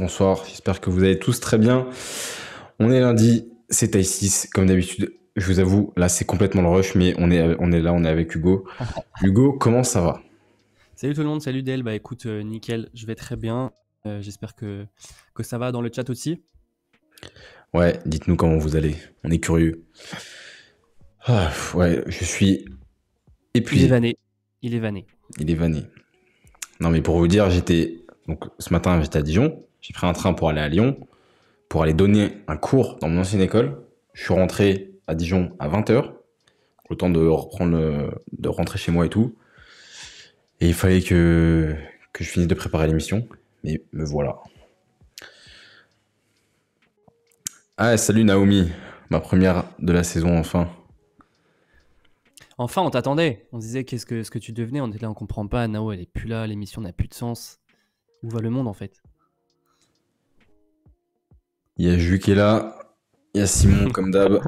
bonsoir. J'espère que vous allez tous très bien. On est lundi, c'est Taï 6, comme d'habitude. Je vous avoue, là c'est complètement le rush, mais on est, on est là, on est avec Hugo. Hugo, comment ça va? Salut tout le monde, salut Del. Bah écoute, euh, nickel, je vais très bien. Euh, j'espère que, que ça va dans le chat aussi. Ouais, dites-nous comment vous allez. On est curieux. Ah, ouais, je suis épuisé. Il est vanné. Il est vanné. Il est vanné. Non, mais pour vous dire, j'étais. Donc, ce matin, j'étais à Dijon. J'ai pris un train pour aller à Lyon, pour aller donner un cours dans mon ancienne école. Je suis rentré à Dijon à 20h, le temps de reprendre de rentrer chez moi et tout. Et il fallait que, que je finisse de préparer l'émission. Mais me voilà. Ah, salut Naomi, ma première de la saison enfin. Enfin, on t'attendait. On disait qu'est-ce que, ce que tu devenais? On était là, on comprend pas. Nao, elle est plus là. L'émission n'a plus de sens. Où va le monde en fait? Il y a Ju qui est là. Il y a Simon comme d'hab.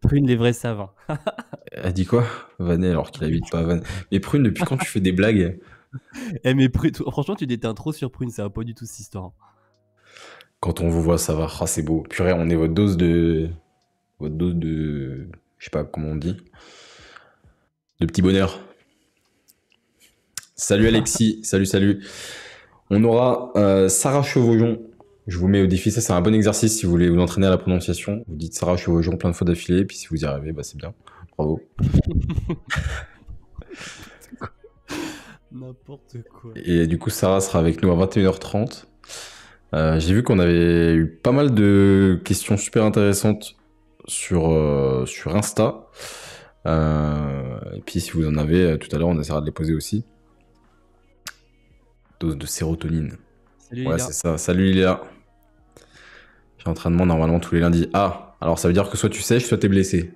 Prune, les vrais savants. Elle dit quoi? Vanet alors qu'il habite pas Vannes. Mais Prune, depuis quand tu fais des blagues? Eh mais Prune, franchement, tu déteins trop sur Prune. Ça va pas du tout cette histoire. Quand on vous voit, ça va. Ah, c'est beau. Purée, on est votre dose de. Votre dose de je sais pas comment on dit, de petit bonheur. Salut Alexis, salut, salut. On aura euh, Sarah Chevaujon. Je vous mets au défi, ça c'est un bon exercice si vous voulez vous entraîner à la prononciation. Vous dites Sarah Chevaujon plein de fois d'affilée, puis si vous y arrivez, bah, c'est bien. Bravo. N'importe quoi. Et du coup, Sarah sera avec nous à 21h30. Euh, J'ai vu qu'on avait eu pas mal de questions super intéressantes sur, euh, sur Insta. Euh, et puis si vous en avez tout à l'heure, on essaiera de les poser aussi. Dose de sérotonine. Salut Ouais, c'est ça. Salut Lilia. J'ai entraînement normalement tous les lundis. Ah, alors ça veut dire que soit tu sèches, soit t'es blessé.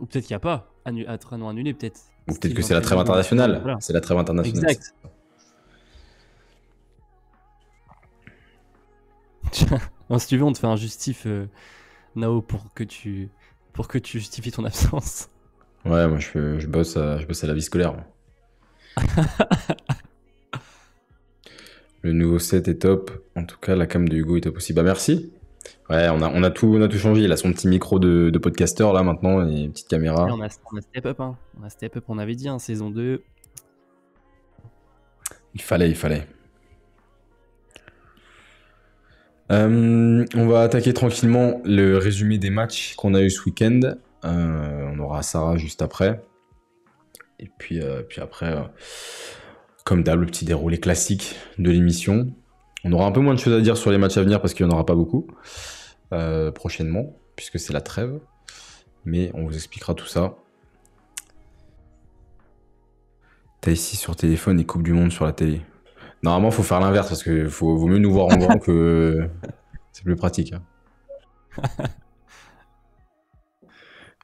Ou peut-être qu'il n'y a pas. Annu entraînement annulé, peut-être. Ou peut-être que c'est la trêve internationale. Voilà. C'est la trêve internationale. Exact. Bon, si tu veux, on te fait un justif, euh, Nao, pour que tu pour que tu justifies ton absence. Ouais, moi je, je, bosse à, je bosse à la vie scolaire. Le nouveau set est top. En tout cas, la cam de Hugo est top aussi. Bah merci. Ouais, on a, on a, tout, on a tout changé. Il a son petit micro de, de podcasteur là maintenant et une petite caméra. Et on, a, on a step up, hein. On a step up, on avait dit, hein, saison 2. Il fallait, il fallait. Euh, on va attaquer tranquillement le résumé des matchs qu'on a eu ce week-end. Euh, on aura Sarah juste après. Et puis, euh, puis après, comme d'hab, le petit déroulé classique de l'émission. On aura un peu moins de choses à dire sur les matchs à venir parce qu'il n'y en aura pas beaucoup euh, prochainement, puisque c'est la trêve. Mais on vous expliquera tout ça. T'as ici sur téléphone et Coupe du Monde sur la télé. Normalement, faut faire l'inverse parce que faut, vaut mieux nous voir en grand que c'est plus pratique. hein.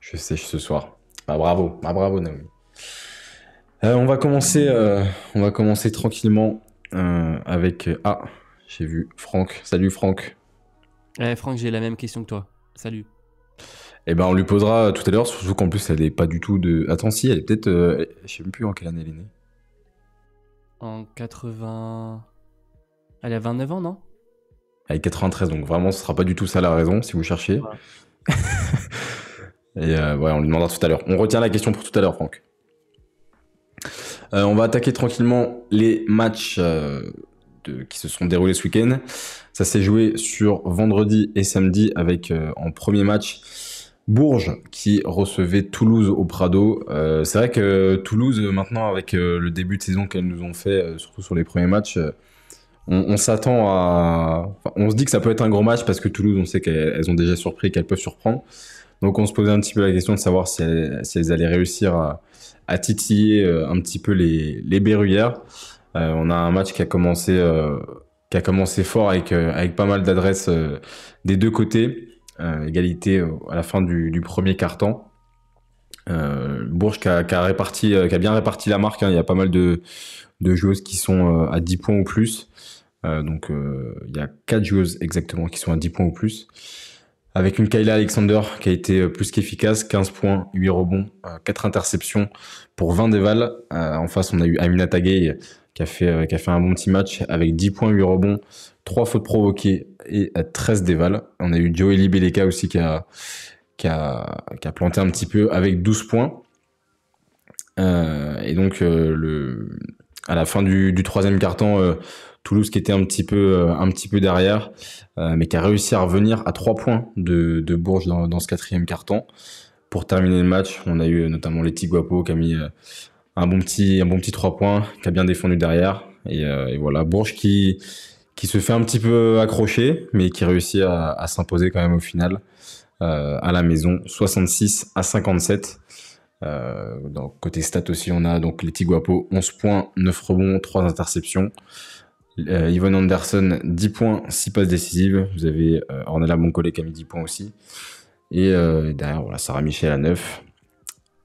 Je sèche ce soir. Bah bravo, bah bravo Naomi. Euh, on va commencer, euh, on va commencer tranquillement euh, avec ah, j'ai vu Franck. Salut Franck. Eh, Franck, j'ai la même question que toi. Salut. Eh ben on lui posera tout à l'heure, surtout qu'en plus elle est pas du tout de. Attends si, elle est peut-être, je sais même plus en quelle année elle est née. En 80. Elle a 29 ans, non? Elle est 93, donc vraiment ce sera pas du tout ça la raison si vous cherchez. Ouais. Et ouais, on lui demandera tout à l'heure. On retient la question pour tout à l'heure, Franck. Euh, on va attaquer tranquillement les matchs euh, qui se sont déroulés ce week-end. Ça s'est joué sur vendredi et samedi avec euh, en premier match Bourges qui recevait Toulouse au Prado. C'est vrai que Toulouse maintenant avec le début de saison qu'elles nous ont fait, surtout sur les premiers matchs, on, s'attend à, on se dit que ça peut être un gros match parce que Toulouse, on sait qu'elles elles ont déjà surpris, qu'elles peuvent surprendre. Donc on se posait un petit peu la question de savoir si elles allaient réussir à, à titiller euh, un petit peu les, les berruyères. Euh, on a un match qui a commencé, euh, qui a commencé fort avec, avec pas mal d'adresses des deux côtés. Égalité à la fin du, premier quart-temps. Euh, Bourges qui a, réparti, qui a bien réparti la marque. hein. Il y a pas mal de, de joueuses qui sont à 10 points ou plus. Donc il y a 4 joueuses exactement qui sont à 10 points ou plus. Avec une Kyla Alexander qui a été plus qu'efficace, 15 points, 8 rebonds, 4 interceptions pour 20 dévals. en face, on a eu Amina Tagay qui a fait, un bon petit match avec 10 points, 8 rebonds, 3 fautes provoquées et 13 dévals. On a eu Joey Beleka aussi qui a, planté un petit peu avec 12 points. Euh, et donc, euh, à la fin du, troisième carton, euh, Toulouse qui était un petit peu, un petit peu derrière, mais qui a réussi à revenir à 3 points de, Bourges dans, ce quatrième carton. Pour terminer le match, on a eu notamment Letty Guapo qui a mis un bon petit, un bon petit 3 points, qui a bien défendu derrière. Et, voilà, Bourges qui, qui se fait un petit peu accrocher, mais qui réussit à, s'imposer quand même au final euh, à la maison, 66 à 57. Euh, donc, côté stats aussi, on a donc les Tiguapo, 11 points, 9 rebonds, 3 interceptions. Euh, Yvonne Anderson, 10 points, 6 passes décisives. Vous avez euh, Ornella Moncollet qui a mis 10 points aussi. Et euh, derrière, voilà, Sarah Michel à 9.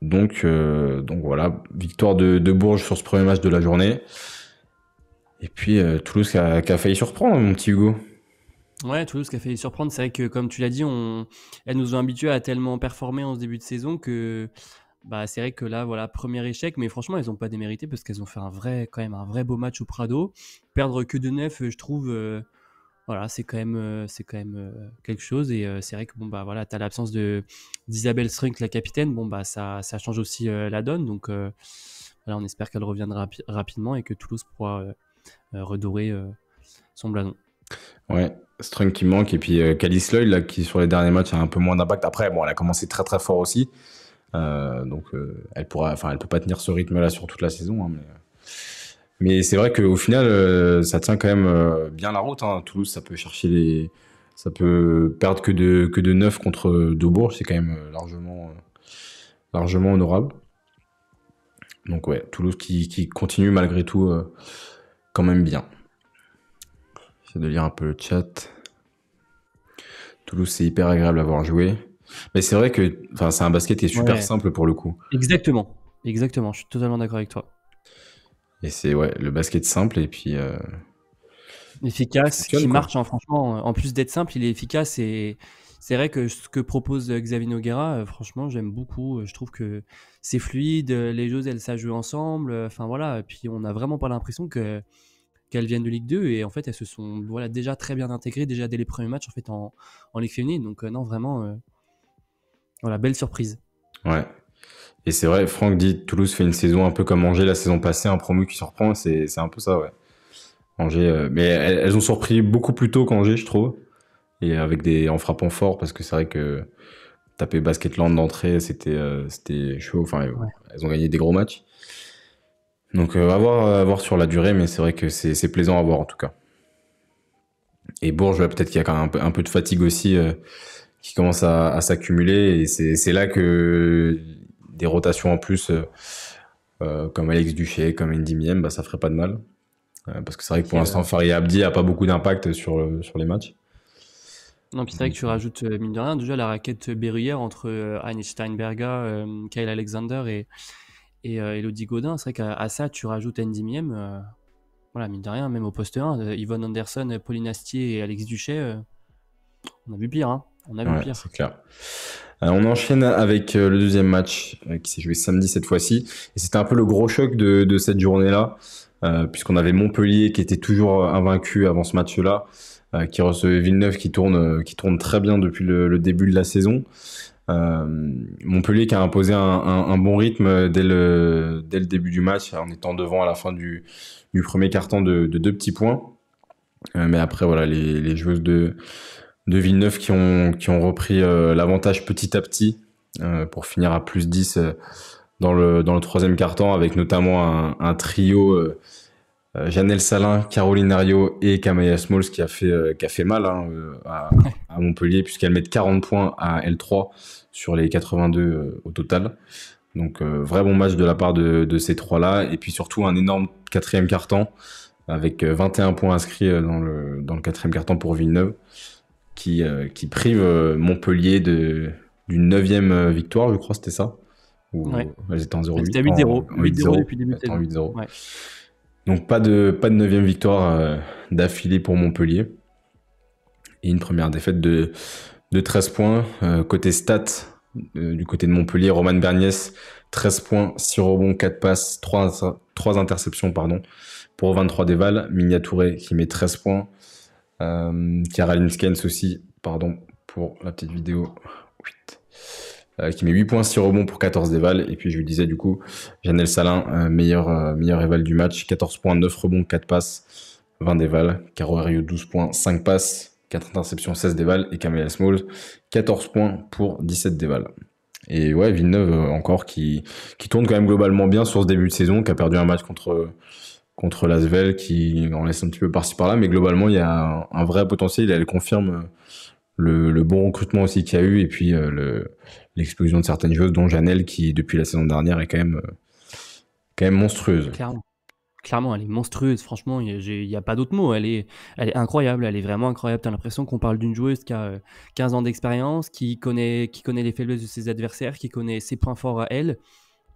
Donc, donc voilà, victoire de, Bourges sur ce premier match de la journée. Et puis Toulouse qui a, failli surprendre, mon petit Hugo. Ouais, Toulouse qui a failli surprendre. C'est vrai que, comme tu l'as dit, elles nous ont habitués à tellement performer en ce début de saison que bah, c'est vrai que là, voilà, premier échec. Mais franchement, elles n'ont pas démérité parce qu'elles ont fait un vrai, quand même, un vrai beau match au Prado. Perdre que de neuf, je trouve, euh, voilà, c'est quand même, euh, c'est quand même euh, quelque chose. Et c'est vrai que bon, bah, voilà, tu as l'absence d'Isabelle Strunk, la capitaine. Bon, bah, ça, ça change aussi la donne. Donc, voilà, on espère qu'elle reviendra rapidement et que Toulouse pourra redorer son blason. Ouais, Strunk qui manque, et puis euh, Calice Lloyd, là, qui sur les derniers matchs a un peu moins d'impact. Après, bon, elle a commencé très très fort aussi. Euh, donc, euh, elle pourra, enfin, elle peut pas tenir ce rythme-là sur toute la saison. Hein, mais c'est vrai qu'au final, euh, ça tient quand même bien la route. Hein. Toulouse, ça peut chercher les. Ça peut perdre que de, que de 9 contre Daubourg. C'est quand même largement, largement honorable. Donc, ouais, Toulouse qui, qui continue malgré tout quand même bien. J'essaie de lire un peu le chat. Toulouse, c'est hyper agréable à voir jouer. Mais c'est vrai que c'est un basket qui est super ouais. simple pour le coup. Exactement. Exactement. Je suis totalement d'accord avec toi. Et c'est ouais, le basket simple et puis. Euh... Efficace, qui marche, hein, franchement. En plus d'être simple, il est efficace et. C'est vrai que ce que propose Xavier Noguera, euh, franchement, j'aime beaucoup. Je trouve que c'est fluide, les jeux, elles, ça joue ensemble. Enfin voilà, et puis on n'a vraiment pas l'impression que qu'elles viennent de Ligue 2 et en fait elles se sont voilà déjà très bien intégrées déjà dès les premiers matchs en fait en, en Ligue féminine donc euh, non vraiment euh, voilà belle surprise. Ouais. Et c'est vrai Franck dit Toulouse fait une saison un peu comme Angers la saison passée un promu qui surprend c'est c'est un peu ça ouais. Angers euh, mais elles, elles, ont surpris beaucoup plus tôt qu'Angers je trouve. Et avec des en frappant fort parce que c'est vrai que taper Basketland d'entrée c'était euh, c'était chaud enfin ouais. elles ont gagné des gros matchs. Donc euh, à, voir, à voir sur la durée, mais c'est vrai que c'est plaisant à voir en tout cas. Et Bourges, peut-être qu'il y a quand même un peu, un peu de fatigue aussi euh, qui commence à, à s'accumuler. Et c'est là que des rotations en plus, euh, euh comme Alex Duché, comme Andy Miem, bah, ça ferait pas de mal. Euh, parce que c'est vrai que pour l'instant, Faria Abdi a pas beaucoup d'impact sur, sur les matchs. Non, puis c'est vrai que tu rajoutes, mine de rien, déjà la raquette berruyère entre Heinz Steinberger, Kyle Alexander et, et euh, Elodie Godin, c'est vrai qu'à ça, tu rajoutes Andy Miem. Euh, voilà, mine de rien, même au poste 1, euh, Yvonne Anderson, Pauline Astier et Alex Duchet, on a vu pire. Hein on a vu ouais, pire. C'est clair. on enchaîne avec le deuxième match qui s'est joué samedi cette fois-ci. Et c'était un peu le gros choc de, de cette journée-là, puisqu'on avait Montpellier qui était toujours invaincu avant ce match-là, qui recevait Villeneuve qui tourne, qui tourne très bien depuis le, le début de la saison. Euh, Montpellier qui a imposé un, un, un, bon rythme dès le, dès le début du match en étant devant à la fin du, du premier carton de, de, deux petits points. Euh, mais après, voilà, les, les, joueuses de, de Villeneuve qui ont, repris euh, l'avantage petit à petit euh, pour finir à plus 10 dans, le, dans le troisième carton avec notamment un, trio euh, Janelle Salin, Caroline Ario et Kamaya Smalls qui a fait, mal hein, à, Montpellier puisqu'elles mettent 40 points à L3 sur les 82 euh, au total. Donc euh, vrai bon match de la part de, ces trois-là. Et puis surtout un énorme quatrième carton avec 21 points inscrits dans le quatrième carton pour Villeneuve qui, qui prive Montpellier de, d'une neuvième victoire, je crois c'était ça. Ou ouais. elles étaient en 0-8. C'était 8-0. 8-0 depuis début de saison. Ouais. Donc pas de, pas de neuvième victoire euh, d'affilée pour Montpellier. Et une première défaite de, de 13 points. côté stats, du côté de Montpellier, Roman Berniès, 13 points, 6 rebonds, 4 passes, 3, 3 interceptions pardon, pour 23 déval. Miniatouré qui met 13 points. Euh, Caroline Skens aussi, pardon pour la petite vidéo. 8. Euh, qui met 8 points, 6 rebonds pour 14 déval. Et puis je vous disais du coup, Janelle Salin, euh, meilleur, euh, éval du match, 14 points, 9 rebonds, 4 passes, 20 déval. Caro Rio, 12 points, 5 passes, 4 interceptions, 16 déval. Et Camélia Smalls, 14 points pour 17 déval. Et ouais, Villeneuve encore qui, qui tourne quand même globalement bien sur ce début de saison, qui a perdu un match contre, contre Lasvel, qui en laisse un petit peu par-ci par-là, mais globalement il y a un, vrai potentiel, elle confirme le, le, bon recrutement aussi qu'il y a eu, et puis le, l'explosion de certaines joueuses, dont Janelle, qui depuis la saison dernière est quand même, euh, quand même monstrueuse. Clairement. Clairement, elle est monstrueuse, franchement, il n'y a, pas d'autre mot. Elle est, elle est incroyable, elle est vraiment incroyable. Tu as l'impression qu'on parle d'une joueuse qui a 15 euh, ans d'expérience, qui connaît, qui connaît les faiblesses de ses adversaires, qui connaît ses points forts à elle.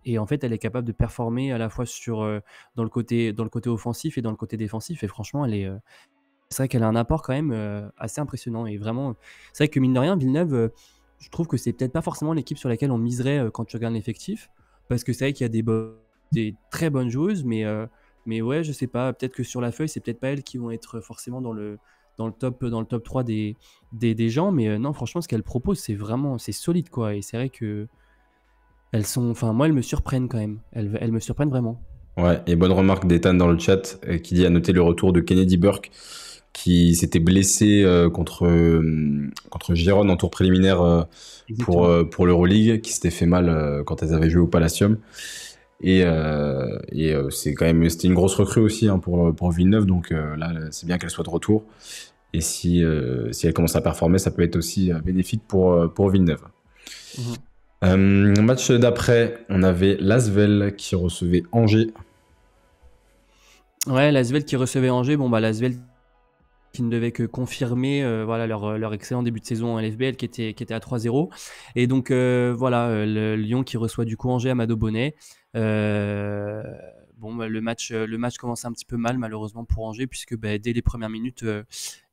Et en fait, elle est capable de performer à la fois sur, euh, dans, le côté, dans le côté offensif et dans le côté défensif. Et franchement, elle est, c'est vrai qu'elle a un apport quand même assez impressionnant. Et vraiment, c'est vrai que mine de rien, Villeneuve je trouve que c'est peut-être pas forcément l'équipe sur laquelle on miserait euh, quand tu regardes l'effectif. Parce que c'est vrai qu'il y a des, des, très bonnes joueuses, mais, euh, mais ouais, je sais pas. Peut-être que sur la feuille, c'est peut-être pas elles qui vont être forcément dans le, dans le, top, dans le top 3 des, des, gens. Mais euh, non, franchement, ce qu'elles proposent, c'est vraiment c'est solide, quoi. Et c'est vrai que. Elles sont. Enfin, moi, elles me surprennent quand même. Elles, elles me surprennent vraiment. Ouais, et bonne remarque d'Ethan dans le chat qui dit à noter le retour de Kennedy Burke qui s'était blessé euh, contre, euh, contre Giron en tour préliminaire euh, pour, pour l'Euroleague, qui s'était fait mal quand elles avaient joué au Palacium. Et, et c'est quand même c'était une grosse recrue aussi hein, pour, pour Villeneuve, donc là c'est bien qu'elle soit de retour. Et si, si elle commence à performer, ça peut être aussi bénéfique pour, pour Villeneuve. Mhm. match d'après, on avait Lasvel qui recevait Angers. Ouais, Lasvel qui recevait Angers. Bon, bah, Lasvel qui ne devait que confirmer euh, voilà, leur, euh, leur, excellent début de saison en LFBL qui était, à 3-0. Et donc euh, voilà, le Lyon qui reçoit du coup Angers à Mado Bonnet. Bon, bah, le, match, le match commence un petit peu mal malheureusement pour Angers puisque bah, dès les premières minutes, euh,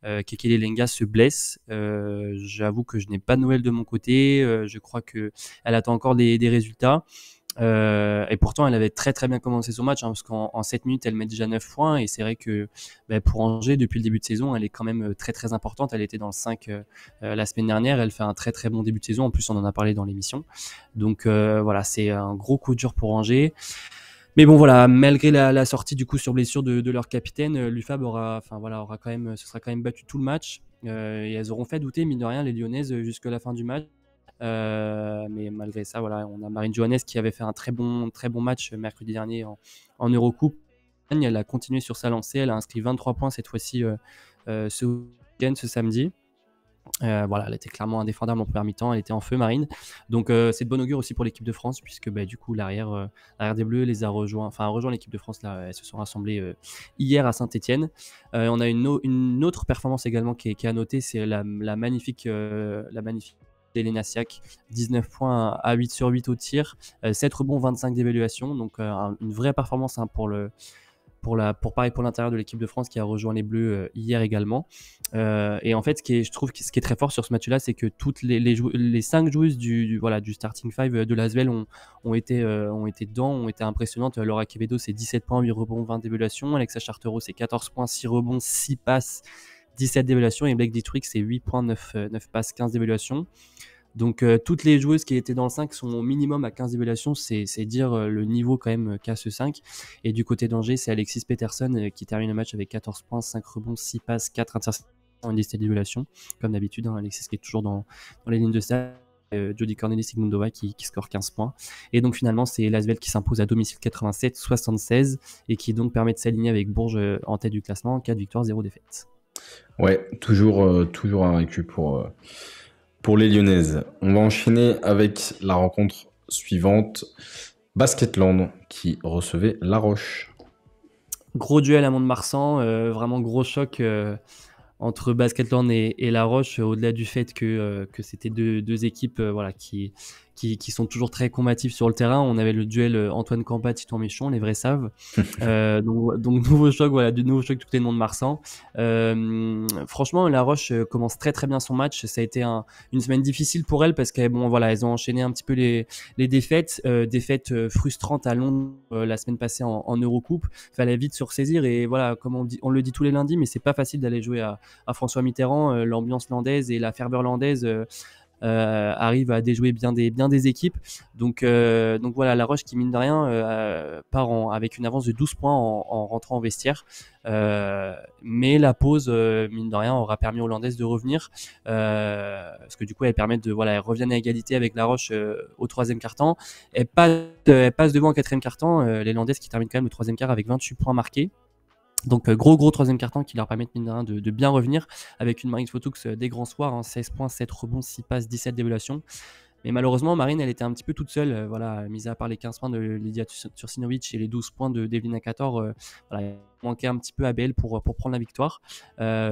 Kekele Lenga se blesse. J'avoue que je n'ai pas de nouvelles de mon côté. je crois qu'elle attend encore des, résultats. Euh, et pourtant, elle avait très très bien commencé son match, hein, parce qu'en 7 minutes, elle met déjà 9 points. Et c'est vrai que bah, pour Angers, depuis le début de saison, elle est quand même euh, très très importante. Elle était dans le 5 euh, la semaine dernière. Elle fait un très très bon début de saison. En plus, on en a parlé dans l'émission. Donc voilà, c'est un gros coup dur pour Angers. Mais bon, voilà, malgré la, sortie du coup sur blessure de, leur capitaine, l'UFAB aura, voilà, aura quand même, battu tout le match. et elles auront fait douter, mine de rien, les Lyonnaises jusqu'à la fin du match. Euh, mais malgré ça, voilà, on a Marine Johannes qui avait fait un très bon, très bon match mercredi dernier en, Eurocoupe. Elle a continué sur sa lancée, elle a inscrit 23 points cette fois-ci euh, euh, ce week-end, ce samedi. Voilà, elle était clairement indéfendable en première mi-temps, elle était en feu Marine. Donc c'est de bon augure aussi pour l'équipe de France puisque bah, du coup l'arrière des Bleus les a rejoints, enfin a rejoint l'équipe de France elles se sont rassemblées hier à Saint-Etienne. on a une, une, autre performance également qui est, à noter, c'est la, magnifique, la magnifique d'Elena Siak, 19 points à 8 sur 8 au tir, 7 euh, rebonds, 25 d'évaluation. Donc euh, une vraie performance hein, pour le, pour, la, pour l'intérieur de l'équipe de France qui a rejoint les Bleus euh, hier également. et en fait, ce qui est, je trouve ce qui est très fort sur ce match-là, c'est que toutes les, les, joueuses du, starting five de Lasvel ont, ont, été, ont été dedans, ont été impressionnantes. Laura Quevedo, c'est 17 points, 8 rebonds, 20 d'évaluation. Alexa Chartereau, c'est 14 points, 6 rebonds, 6 passes. 17 d'évaluation et Blake Dietrich c'est 8 points, 9, 9 passes, 15 d'évaluation. Donc euh, toutes les joueuses qui étaient dans le 5 sont au minimum à 15 évaluations, c'est dire euh, le niveau quand même qu'a ce 5. Et du côté d'Angers, c'est Alexis Peterson euh, qui termine le match avec 14 points, 5 rebonds, 6 passes, 4 interceptions en liste d'évaluation. Comme d'habitude, hein, Alexis qui est toujours dans, les lignes de stade. Jody Cornelis Sigmundova qui, qui, score 15 points. Et donc finalement, c'est Lasvel qui s'impose à domicile 87-76 et qui donc permet de s'aligner avec Bourges en tête du classement, 4 victoires, 0 défaites. Ouais, toujours, toujours un récup pour, pour les Lyonnaises. On va enchaîner avec la rencontre suivante. Basketland qui recevait La Roche. Gros duel à Mont-de-Marsan, euh, vraiment gros choc euh, entre Basketland et, La Roche, au-delà du fait que, euh, que c'était deux, équipes voilà, qui, qui, qui, sont toujours très combatifs sur le terrain. On avait le duel Antoine Campa, Titon Michon, les vrais savent. donc, donc, nouveau choc, voilà, du nouveau choc du côté de de Marsan. franchement, La Roche commence très très bien son match. Ça a été un, une semaine difficile pour elle parce qu'elles bon, voilà, elles ont enchaîné un petit peu les, les défaites, défaites frustrantes à Londres la semaine passée en, en Eurocoupe. Fallait vite se ressaisir et voilà, comme on, dit, on le dit tous les lundis, mais c'est pas facile d'aller jouer à, à François Mitterrand. L'ambiance landaise et la ferveur landaise euh, arrive à déjouer bien des, équipes. Donc, euh, donc voilà, La Roche qui, mine de rien, euh, part avec une avance de 12 points en, rentrant au vestiaire. mais la pause, mine de rien, aura permis aux Landaises de revenir. parce que du coup, elles permettent de, voilà, reviennent à égalité avec La Roche au troisième quart-temps. Elles, passent, devant au quatrième quart-temps. les Landaises qui terminent quand même le troisième quart avec 28 points marqués. Donc euh, gros gros troisième carton qui leur permet de, bien revenir avec une Marine Photux euh, des grands soirs, 16 hein, points, 7 rebonds, 6 passes, 17 d'évaluation. Mais malheureusement, Marine, elle était un petit peu toute seule. Euh, voilà, mise à part les 15 points de Lydia Tursinovic et les 12 points de Devlina Kator, euh, manquait un petit peu à BL pour, prendre la victoire,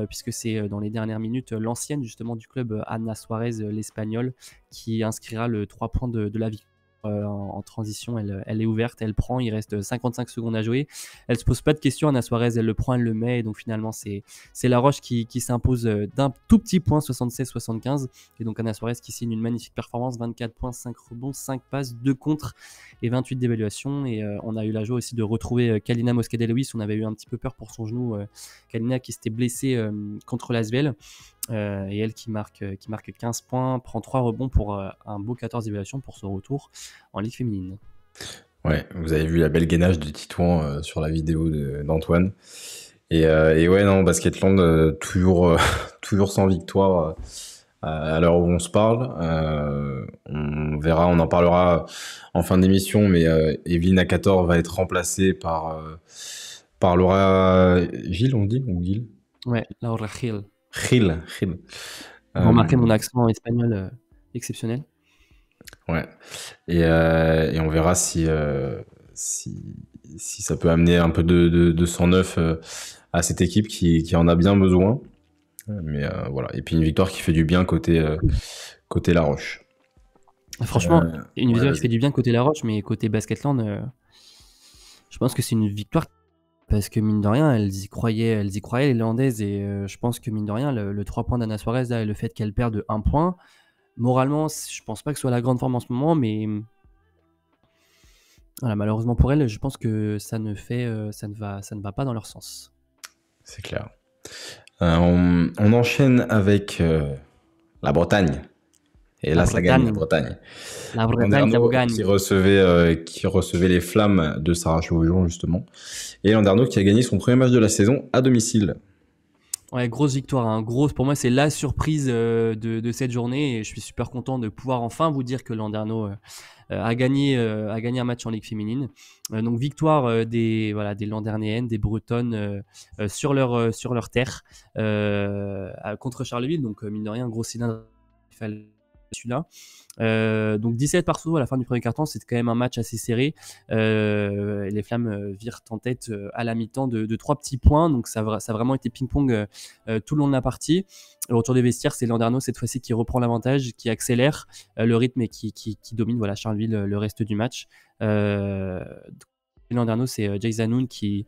puisque c'est dans les dernières minutes l'ancienne justement du club, Anna Suarez, l'Espagnole, qui inscrira le 3 points de la victoire euh, en, transition, elle, est ouverte, elle prend, il reste 55 secondes à jouer. Elle se pose pas de questions, Anna Suarez, elle le prend, elle le met, et donc finalement c'est La Roche qui, s'impose euh, d'un tout petit point, 76-75, et donc Anna Suarez qui signe une magnifique performance, 24 points, 5 rebonds, 5 passes, 2 contre et 28 d'évaluation, et euh, on a eu la joie aussi de retrouver Kalina Moscadel-Lewis, on avait eu un petit peu peur pour son genou, Kalina qui s'était blessée contre l'Asvel, euh, et elle qui marque, euh, qui marque 15 points, prend 3 rebonds pour euh, un beau 14 d'évaluation pour ce retour en Ligue féminine. Ouais, vous avez vu la belle gainage de Titouan sur la vidéo d'Antoine. Et, et, ouais, non, Basketland, toujours, toujours sans victoire à l'heure où on se parle. on verra, on en parlera en fin d'émission, mais Evelyne Akator va être remplacée par, par Laura Gilles, on dit Ou Gilles Ouais, Laura Gilles. Gil, Gil. Vous remarquez mon accent espagnol euh, exceptionnel. Ouais. Et, euh, et, on verra si, euh, si, si, ça peut amener un peu de, de, de 109 à cette équipe qui, qui, en a bien besoin. Mais voilà. Et puis une victoire qui fait du bien côté, côté La Roche. Franchement, une victoire qui fait du bien côté La Roche, mais côté Basketland, je pense que c'est une victoire parce que mine de rien, elles y croyaient, elles y croyaient les Landaises et euh, je pense que mine de rien, le, 3 points d'Anna Suarez là, et le fait qu'elle perde de 1 point, moralement, je pense pas que ce soit la grande forme en ce moment, mais voilà, malheureusement pour elle, je pense que ça ne fait, euh, ça ne va, ça ne va pas dans leur sens. C'est clair. Euh, on, enchaîne avec la Bretagne. Et là, ça gagne la Bretagne. La Bretagne, ça gagne. Qui recevait, euh, qui recevait les flammes de Sarah Chaujon, justement. Et Landerneau qui a gagné son premier match de la saison à domicile. Ouais, grosse victoire. Hein. Grosse, pour moi, c'est la surprise euh, de, de, cette journée. Et je suis super content de pouvoir enfin vous dire que Landerneau euh, a, gagné, a gagné un match en Ligue féminine. donc, victoire des, voilà, des Landernéennes, des Bretonnes sur, leur, sur leur terre contre Charleville. Donc, mine de rien, gros cylindre celui-là. Euh, donc 17 partout à la fin du premier quart-temps, c'était quand même un match assez serré. Euh, les Flammes euh, virent en tête à la mi-temps de, trois petits points, donc ça, ça a vraiment été ping-pong tout le long de la partie. Le retour des vestiaires, c'est Landerneau cette fois-ci qui reprend l'avantage, qui accélère le rythme et qui, qui, domine voilà, Charleville le reste du match. Landerneau, c'est Jay Zanoun qui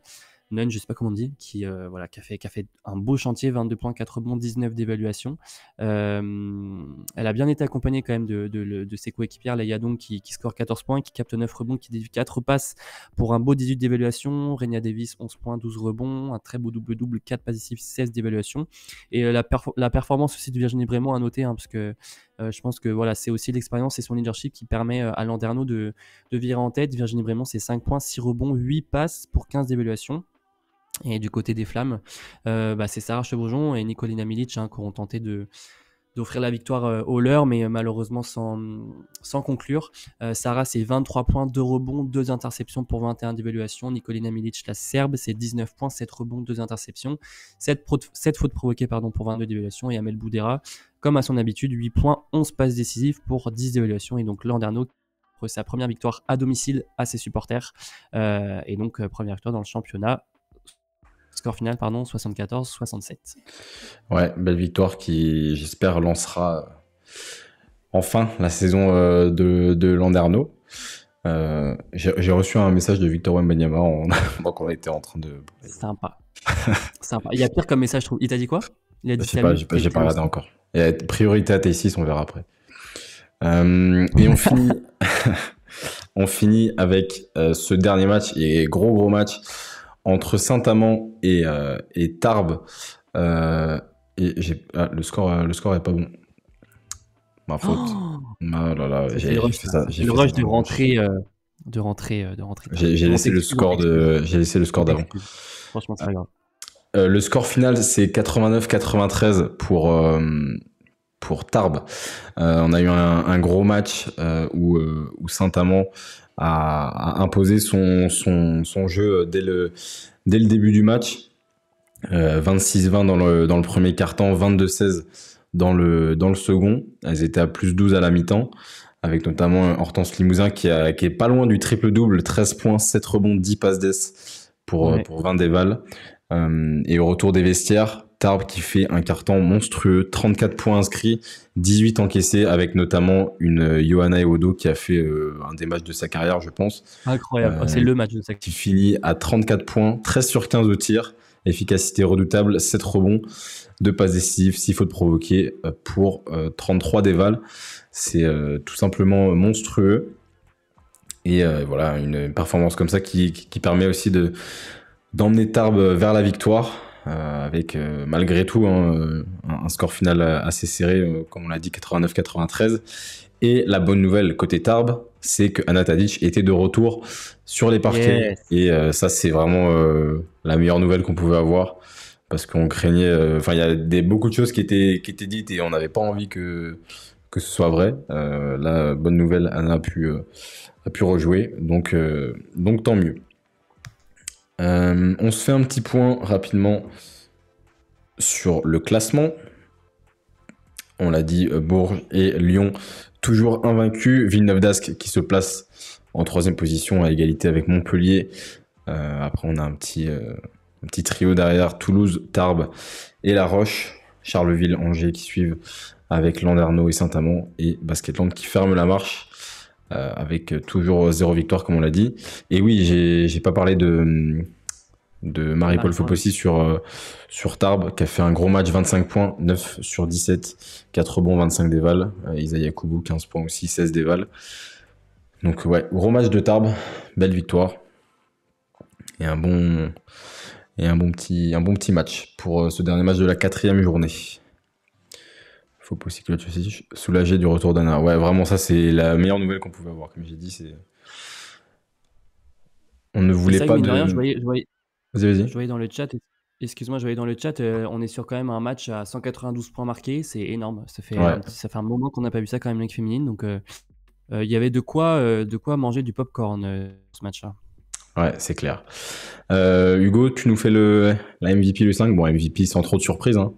Nun, je sais pas comment on dit, qui, euh, a fait, un beau chantier, 22 points, 4 rebonds, 19 d'évaluation. Euh, elle a bien été accompagnée quand même de, ses coéquipières, Leia Dong qui, score 14 points, qui capte 9 rebonds, qui 4 passes pour un beau 18 d'évaluation. Renia Davis, 11 points, 12 rebonds, un très beau double-double, 4 passifs, 16 d'évaluation. Et euh, la, performance aussi de Virginie Brémont à noter, hein, parce que je pense que voilà, c'est aussi l'expérience et son leadership qui permet à Landerneau de, de virer en tête. Virginie Brémont, c'est 5 points, 6 rebonds, 8 passes pour 15 d'évaluation. Et du côté des flammes, euh, bah, c'est Sarah Chevaujon et Nicolina Milic hein, qui ont tenté d'offrir la victoire euh, au leur, mais euh, malheureusement sans, conclure. Sarah, c'est 23 points, 2 rebonds, 2 interceptions pour 21 d'évaluation. Nicolina Milic, la Serbe, c'est 19 points, 7 rebonds, 2 interceptions. 7, 7 fautes provoquées pardon, pour 22 d'évaluation. Et Amel Boudera, comme à son habitude, 8 points, 11 passes décisives pour 10 d'évaluation. Et donc Landerneau sa première victoire à domicile à ses supporters. et donc première victoire dans le championnat Score final, pardon, 74-67. Ouais, belle victoire qui, j'espère, lancera enfin la saison de, de Landerneau. J'ai reçu un message de Victor Wembanyama pendant qu'on était en train de. Sympa. Sympa. Il y a pire comme message, je trouve. Il t'a dit quoi? Il a dit Je sais pas, j'ai pas, pas regardé encore. Et priorité à T6, on verra après. et on finit, on finit avec ce dernier match et gros gros match entre Saint-Amand et, euh, et Tarbes. Euh, et j'ai, ah, le, score, le score est pas bon. Ma faute. Oh ah là là, j'ai, fait ça. J'ai le rush de rentrer, euh, de rentrer, de rentrer. J'ai, j'ai laissé le score de, j'ai laissé le score d'avant. Franchement, c'est pas grave. Euh, le score final, c'est 89-93 pour pour Tarbes. on a eu un, un gros match où, où Saint-Amand a, imposé son, son, son, jeu dès le, dès le début du match. 26-20 euh, dans le, dans le premier quart-temps, 22-16 dans le, dans le second. Elles étaient à plus 12 à la mi-temps, avec notamment Hortense Limousin qui, a, qui est pas loin du triple-double, 13 points, 7 rebonds, 10 passes d'ess pour, pour 20 dévals. Euh, et au retour des vestiaires, Tarbes qui fait un carton monstrueux, 34 points inscrits, 18 encaissés, avec notamment une euh, Johanna Eodo qui a fait euh, un des matchs de sa carrière, je pense. Incroyable, c'est le match de sa carrière. Qui finit à 34 points, 13 sur 15 au tir, efficacité redoutable, 7 rebonds, 2 passes décisives, 6 fautes provoquées pour 33 dévals. C'est tout simplement monstrueux. Et voilà, une performance comme ça qui, qui permet aussi de d'emmener Tarbes vers la victoire. Euh, avec euh, malgré tout hein, euh, un, score final assez serré, comme on l'a dit, 89-93. Et la bonne nouvelle côté Tarbes, c'est que Anna Tadic était de retour sur les parquets. Et ça, c'est vraiment la meilleure nouvelle qu'on pouvait avoir. Parce qu'on craignait. Enfin, il y a des, beaucoup de choses qui étaient, qui étaient dites et on n'avait pas envie que, que ce soit vrai. la bonne nouvelle, Anna a pu, a pu rejouer. Donc, donc tant mieux. Euh, on se fait un petit point rapidement sur le classement. On l'a dit, euh, Bourges et Lyon toujours invaincus. Villeneuve d'Ascq qui se place en troisième position à égalité avec Montpellier. Euh, après, on a un petit, trio derrière Toulouse, Tarbes et La Roche. Charleville, Angers qui suivent avec Landerneau et Saint-Amand et Basketland qui ferme la marche. Euh, avec toujours zéro victoire comme on l'a dit. Et oui, j'ai pas parlé de, de Marie-Paul Fopossi sur, euh, sur Tarbes, qui a fait un gros match, 25 points, 9 sur 17, 4 rebonds, 25 dévals. Euh, Isaiah Koubou, 15 points aussi, 16 dévals. Donc ouais, gros match de Tarbes, belle victoire. Et un bon, et un bon, petit, un bon petit match pour ce dernier match de la quatrième journée faut aussi que tu sois soulagé du retour d'Anna. Ouais, vraiment, ça, c'est la meilleure nouvelle qu'on pouvait avoir. Comme j'ai dit, c'est. On ne voulait pas de. je voyais, Vas-y, vas-y. Je voyais dans le chat. Excuse-moi, je voyais dans le chat, euh, on est sur quand même un match à 192 points marqués, c'est énorme. Ça fait, ça fait un moment qu'on n'a pas vu ça quand même, l'équipe féminine. Donc, euh, euh, il y avait de quoi, de quoi manger du popcorn ce match-là. Ouais, c'est clair. Hugo, tu nous fais le, la MVP le 5. Bon, MVP sans trop de surprise. Hein.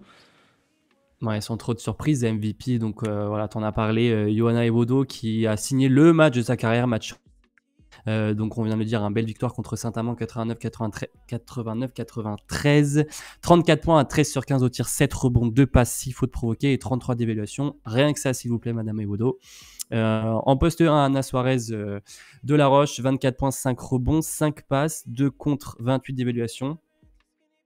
Ouais, sans trop de surprises, MVP. Donc euh, voilà, tu en as parlé, euh, Johanna Evodo qui a signé le match de sa carrière, match. Euh, donc on vient de le dire, un belle victoire contre Saint-Amand 89-93. 34 points à 13 sur 15 au tir, 7 rebonds, 2 passes, 6 fautes provoquées et 33 d'évaluation. Rien que ça, s'il vous plaît, Madame Evodo. en poste 1, Anna Suarez de La Roche, 24 points, 5 rebonds, 5 passes, 2 contre 28 d'évaluation.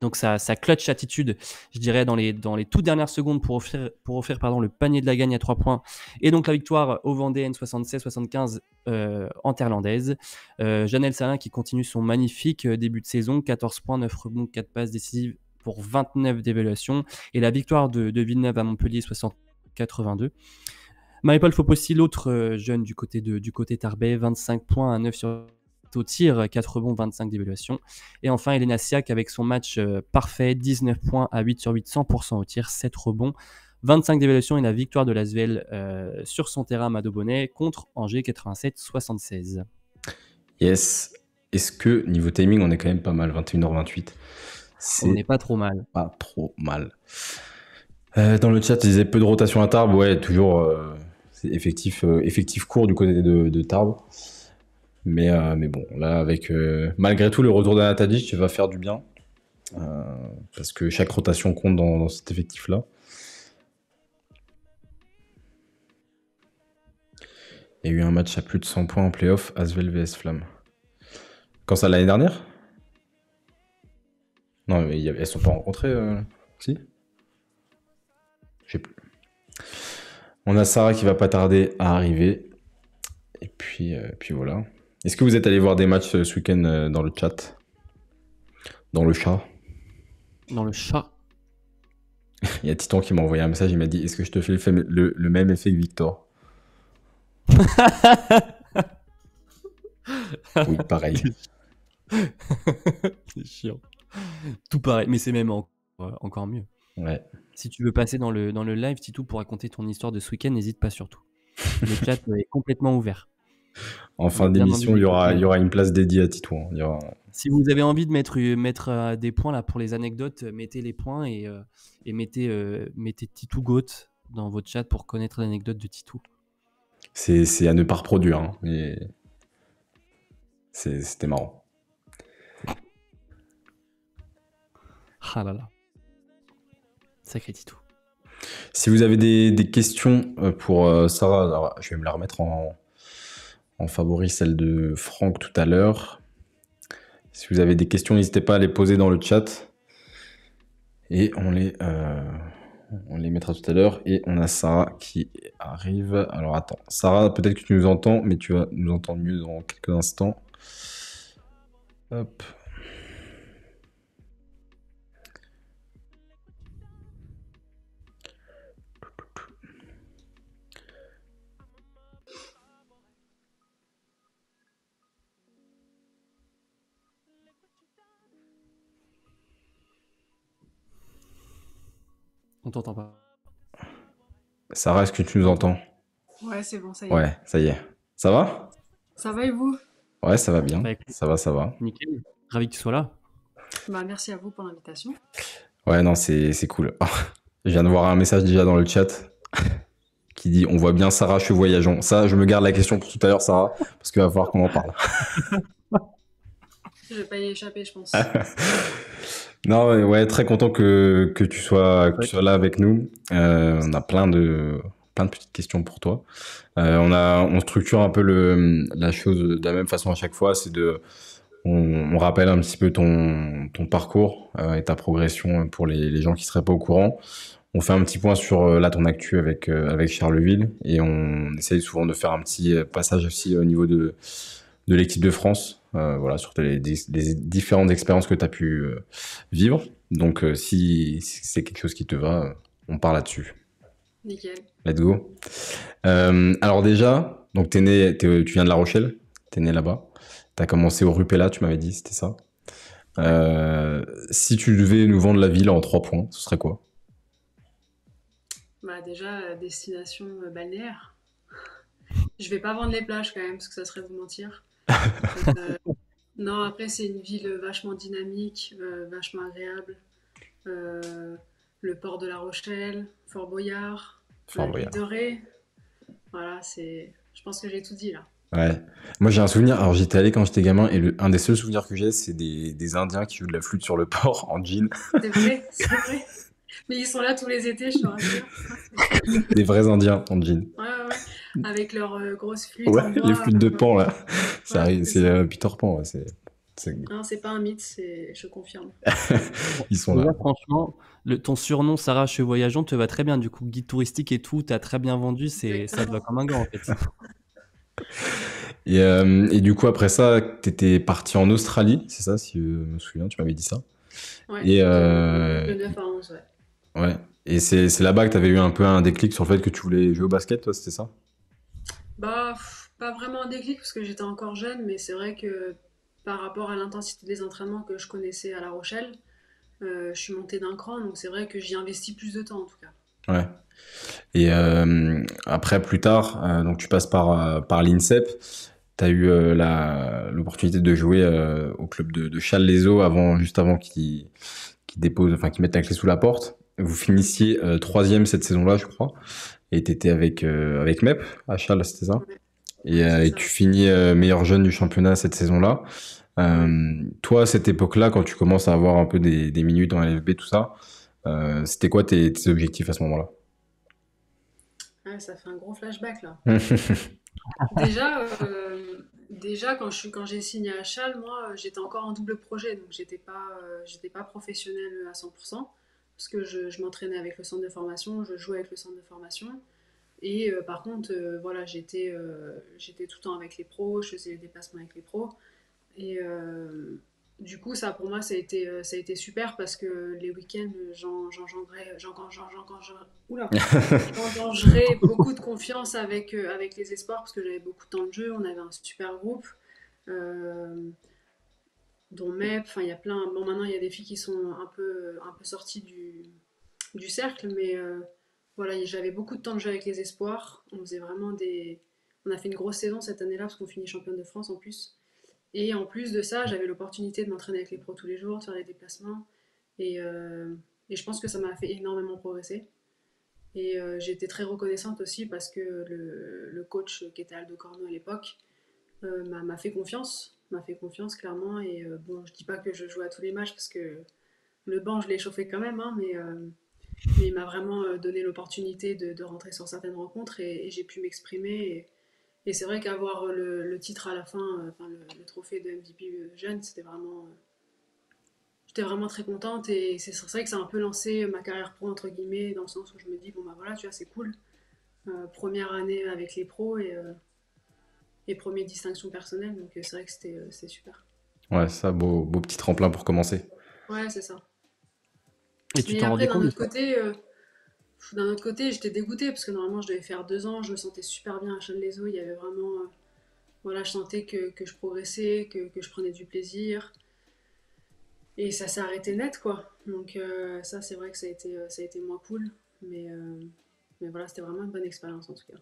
Donc sa, clutch attitude, je dirais, dans les, dans les toutes dernières secondes pour offrir, pour offrir pardon, le panier de la gagne à 3 points. Et donc la victoire au Vendée N76-75 euh, en terlandaise. Euh, Janelle Salin qui continue son magnifique euh, début de saison, 14 points, 9 rebonds, 4 passes décisives pour 29 d'évaluation. Et la victoire de, Villeneuve à Montpellier 60-82. Marie-Paul Fopossi, l'autre euh, jeune du côté, de, du côté Tarbet, 25 points à 9 sur au tir, 4 rebonds, 25 d'évaluation. Et enfin, Elena Siak avec son match euh, parfait, 19 points à 8 sur 8, 100% au tir, 7 rebonds, 25 d'évaluation et la victoire de Lasvel euh, sur son terrain Bonnet contre Angers 87-76. Yes. Est-ce que niveau timing, on est quand même pas mal, 21h28 On n'est pas trop mal. Pas trop mal. Euh, dans le chat, ils disaient peu de rotation à Tarbes. Ouais, toujours c'est effectif, effectif court du côté de, de Tarbes. Mais, euh, mais bon, là, avec euh, malgré tout le retour d'Anatadis, tu vas faire du bien. Euh, parce que chaque rotation compte dans, cet effectif-là. Il y a eu un match à plus de 100 points en playoff, Asvel vs Flamme. Quand ça, l'année dernière? Non, mais y avait- elles sont pas rencontrées, si? Je sais plus. On a Sarah qui va pas tarder à arriver. Et puis voilà. Est-ce que vous êtes allé voir des matchs euh, ce week-end euh, dans le chat? Dans le chat? Dans le chat. Il y a Titan qui m'a envoyé un message, il m'a dit Est-ce que je te fais le, fait- le- le même effet que Victor? Oui, pareil. c'est chiant. Tout pareil, mais c'est même en- euh, encore mieux. Ouais. Si tu veux passer dans le, dans le live, Titou, pour raconter ton histoire de ce week-end, n'hésite pas surtout. Le chat est complètement ouvert. En fin d'émission, il y aura, Victor. il y aura une place dédiée à Titou. hein. Il y aura- Si vous avez envie de mettre, mettre euh, des points là pour les anecdotes, euh, mettez les points et, euh, et mettez, euh, mettez Titou Goat dans votre chat pour connaître l'anecdote de Titou. C'est à ne pas reproduire. hein, mais C'était marrant. Ah là là. Sacré Titou. Si vous avez des, des questions euh, pour euh, Sarah, alors, je vais me la remettre en, en favori, celle de Franck tout à l'heure. Si vous avez des questions, n'hésitez pas à les poser dans le chat. Et on les, euh, on les mettra tout à l'heure. Et on a Sarah qui arrive. Alors attends, Sarah, peut-être que tu nous entends, mais tu vas nous entendre mieux dans quelques instants. Hop. On t'entend pas. Sarah, est-ce que tu nous entends? Ouais, c'est bon, ça y est. Ouais, ça y est. Ça va? Ça va et vous? Ouais, ça va bien. Bah, écoute. Ça va, ça va. Nickel. Ravi que tu sois là. Bah, merci à vous pour l'invitation. Ouais, non, c'est c'est cool. Je viens de voir un message déjà dans le chat qui dit on voit bien Sarah, je suis voyageant. Ça, je me garde la question pour tout à l'heure, Sarah, parce qu'il va falloir qu'on en parle. Je vais pas y échapper, je pense. Non, ouais, très content que, que tu sois, que tu sois là avec nous. Euh, on a plein de, plein de petites questions pour toi. Euh, on, a, on structure un peu le, la chose de la même façon à chaque fois. C'est de, on, on rappelle un petit peu ton, ton parcours euh, et ta progression pour les, les gens qui seraient pas au courant. On fait un petit point sur là ton actu avec, avec Charleville et on essaye souvent de faire un petit passage aussi au niveau de, de l'équipe de France, voilà, sur les, les- différentes expériences que tu as pu euh, vivre. Donc, euh, si, si c'est quelque chose qui te va, euh, on part là-dessus. Nickel. Let's go. Euh, alors déjà, donc né, tu viens de La Rochelle, t'es né là-bas. T'as commencé au Rupella, tu m'avais dit, c'était ça. Euh, si tu devais nous vendre la ville en trois points, ce serait quoi? Bah, déjà, euh, destination euh, balnéaire. Je vais pas vendre les plages quand même, parce que ça serait vous mentir. Euh, non, après, c'est une ville vachement dynamique, euh, vachement agréable. Euh, le port de La Rochelle, Fort Boyard, Fort Boyard. ville de Ré. Voilà, c'est. Je pense que j'ai tout dit là. Ouais. Moi, j'ai un souvenir. Alors, j'étais allé quand j'étais gamin et le, un des seuls souvenirs que j'ai, c'est des, des Indiens qui jouent de la flûte sur le port en jean. C'est vrai, c'est vrai. Mais ils sont là tous les étés, je rassure. Des vrais Indiens en jean. Ouais. Avec leurs euh, grosses flûtes. Ouais, les flûtes de euh, pan, là. Ça Ouais, arrive, c'est euh, Peter Pan, ouais, c'est, Non, c'est pas un mythe, c'est... je confirme. ils sont là. franchement, le, ton surnom Sarah Che Voyageant te va très bien. Du coup, guide touristique et tout, t'as très bien vendu. C'est, ça te va comme un gant en fait. Et, euh, et du coup, après ça, t'étais parti en Australie, c'est ça, si je me souviens, tu m'avais dit ça. Ouais. Et, euh, Le 9 à 11, ouais. Ouais. Et c'est là-bas que t'avais eu un peu un déclic sur le fait que tu voulais jouer au basket, toi, c'était ça? Bah, pas vraiment un déclic parce que j'étais encore jeune, mais c'est vrai que par rapport à l'intensité des entraînements que je connaissais à La Rochelle, euh, je suis montée d'un cran, donc c'est vrai que j'y investis plus de temps en tout cas. Ouais. Et euh, après, plus tard, euh, donc tu passes par, par l'INSEP. Tu as eu l'opportunité de jouer au club de, de Châles-les-Eaux avant, juste avant qu'ils qu'ils déposent, enfin qu'ils mettent la clé sous la porte. Vous finissiez troisième cette saison-là, je crois. Et tu étais avec, euh, avec MEP à Châles, c'était ça. Et, euh, et tu finis euh, meilleur jeune du championnat cette saison-là. Toi, à cette époque-là, quand tu commences à avoir un peu des, des minutes en LFB, tout ça, c'était quoi tes, tes objectifs à ce moment-là? Ouais, ça fait un gros flashback là. déjà, déjà quand suis, quand j'ai signé à Châle, moi, j'étais encore en double projet, donc j'étais pas, j'étais pas professionnelle à 100%, parce que je, je m'entraînais avec le centre de formation, je jouais avec le centre de formation. Et euh, par contre, euh, voilà, j'étais euh, j'étais tout le temps avec les pros, je faisais les déplacements avec les pros. Et du coup, ça pour moi, ça a été, ça a été super parce que les week-ends, j'engendrais beaucoup de confiance avec, avec les espoirs parce que j'avais beaucoup de temps de jeu, on avait un super groupe. Dont MEP, enfin il y a plein. Bon, maintenant il y a des filles qui sont un peu, un peu sorties du, du cercle, mais voilà, j'avais beaucoup de temps de jeu avec les espoirs. On faisait vraiment des. On a fait une grosse saison cette année-là parce qu'on finit championne de France en plus. Et en plus de ça, j'avais l'opportunité de m'entraîner avec les pros tous les jours, de faire des déplacements. Et, euh, et je pense que ça m'a fait énormément progresser. Et euh, très reconnaissante aussi parce que le, le coach qui était Aldo Corno à l'époque euh, m'a fait confiance. M'a fait confiance clairement. Et bon, je dis pas que je jouais à tous les matchs parce que le banc, je l'ai chauffé quand même. Hein, mais mais il m'a vraiment euh, donné l'opportunité de, rentrer sur certaines rencontres et, j'ai pu m'exprimer. Et, c'est vrai qu'avoir le, titre à la fin, euh, le, trophée de MVP jeune, c'était vraiment. Euh, j'étais vraiment très contente et c'est vrai que ça a un peu lancé ma carrière pro, entre guillemets, dans le sens où je me dis, bon bah voilà, tu vois, c'est cool. première année avec les pros et, et première distinction personnelle, donc c'est vrai que c'était super. Ouais, ça, beau, beau petit tremplin pour commencer. Ouais, c'est ça. Et tu t'en rendais compte d'un autre côté, euh, d'un autre côté, j'étais dégoûtée parce que normalement je devais faire deux ans, je me sentais super bien à Châles-les-Eaux, il y avait vraiment, euh, voilà, je sentais que, que je progressais, que, que, je prenais du plaisir. Et ça s'est arrêté net, quoi. Donc euh, ça, c'est vrai que ça a été, ça a été moins cool, mais, mais voilà, c'était vraiment une bonne expérience en tout cas.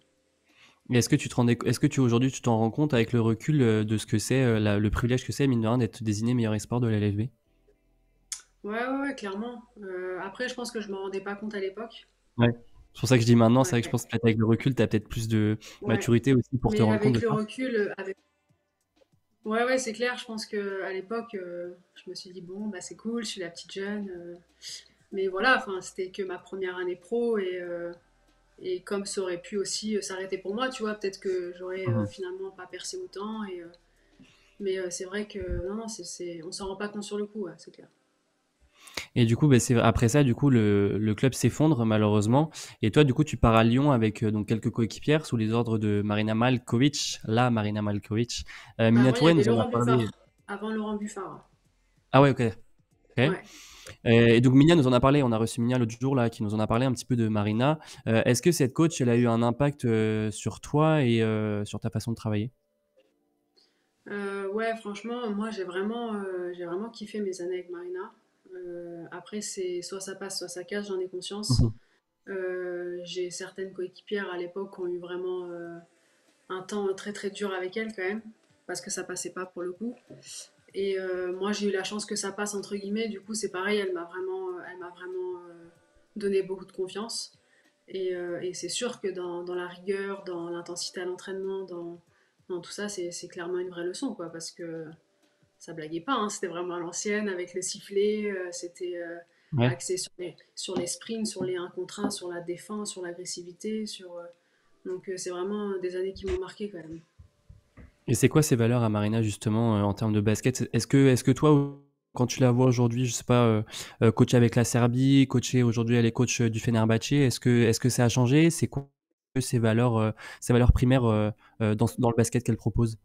Est-ce que tu te rendais, est-ce que tu aujourd'hui tu t'en rends compte avec le recul de ce que c'est, le privilège que c'est mine de rien d'être désigné meilleur espoir de la LFB Ouais, ouais, clairement. Euh, après, je pense que je me rendais pas compte à l'époque. Ouais. C'est pour ça que je dis maintenant, c'est vrai que je pense qu'avec le recul, tu as peut-être plus de maturité aussi pour te rendre compte de le recul, euh, avec... Ouais, ouais, c'est clair. Je pense que à l'époque, euh, je me suis dit bon, bah c'est cool, je suis la petite jeune. Mais voilà, enfin, c'était que ma première année pro et et comme ça aurait pu aussi s'arrêter pour moi, tu vois, peut-être que j'aurais mmh finalement pas percé autant. Et mais c'est vrai que non, non, c'est, on s'en rend pas compte sur le coup, c'est clair. Et du coup, bah, après ça, du coup, le, le club s'effondre malheureusement. Et toi, du coup, tu pars à Lyon avec euh, donc quelques coéquipières sous les ordres de Marina Malkovic, la Marina Malkovic. Euh, Mina Touré nous en a parlé. Avant Laurent Buffard. Ah ouais, ok. Euh, et donc Mina nous en a parlé, on a reçu Mina l'autre jour là qui nous en a parlé un petit peu de Marina. Euh, est-ce que cette coach elle a eu un impact sur toi et sur ta façon de travailler? Ouais, franchement, moi j'ai vraiment, j'ai vraiment kiffé mes années avec Marina. Euh, après, c'est soit ça passe, soit ça casse, j'en ai conscience. Mhm. Euh, j'ai certaines coéquipières à l'époque qui ont eu vraiment euh, un temps très très dur avec elle quand même, parce que ça passait pas pour le coup. Et moi, j'ai eu la chance que ça passe entre guillemets. Du coup, c'est pareil, elle m'a vraiment, elle m'a vraiment donné beaucoup de confiance. Et, et c'est sûr que dans, dans, la rigueur, dans l'intensité à l'entraînement, dans, dans, tout ça, c'est clairement une vraie leçon, quoi, parce que ça blaguait pas, hein, c'était vraiment à l'ancienne avec le sifflet, euh, c'était euh, axé sur les, sur les sprints, sur les 1 contre 1, sur la défense, sur l'agressivité, sur... Euh, donc c'est vraiment des années qui m'ont marqué quand même. Et c'est quoi ces valeurs à Marina justement en termes de basket? Est-ce que, est que toi, quand tu la vois aujourd'hui, je sais pas, coach avec la Serbie, coacher aujourd'hui, elle est coach du Fenerbahçe, est-ce que, est que ça a changé? C'est quoi ces valeurs, ces valeurs primaires dans, dans le basket qu'elle propose?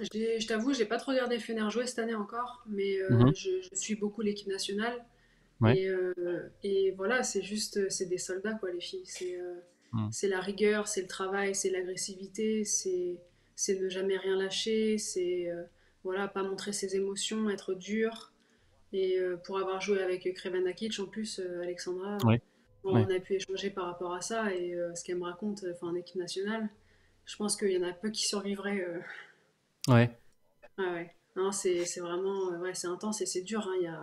Je t'avoue, j'ai pas trop regardé Fener jouer cette année encore, mais euh, mhm. je, suis beaucoup l'équipe nationale. Et, euh, et, voilà, c'est juste, c'est des soldats, quoi, les filles. C'est euh, mhm. la rigueur, c'est le travail, c'est l'agressivité, c'est ne jamais rien lâcher, c'est voilà, pas montrer ses émotions, être dur. Et pour avoir joué avec Kreven en plus, Alexandra, on a pu échanger par rapport à ça. Et ce qu'elle me raconte en équipe nationale, je pense qu'il y en a peu qui survivraient Ouais. Ah ouais. C'est vraiment, euh, ouais, c'est intense et c'est dur. Hein, y a...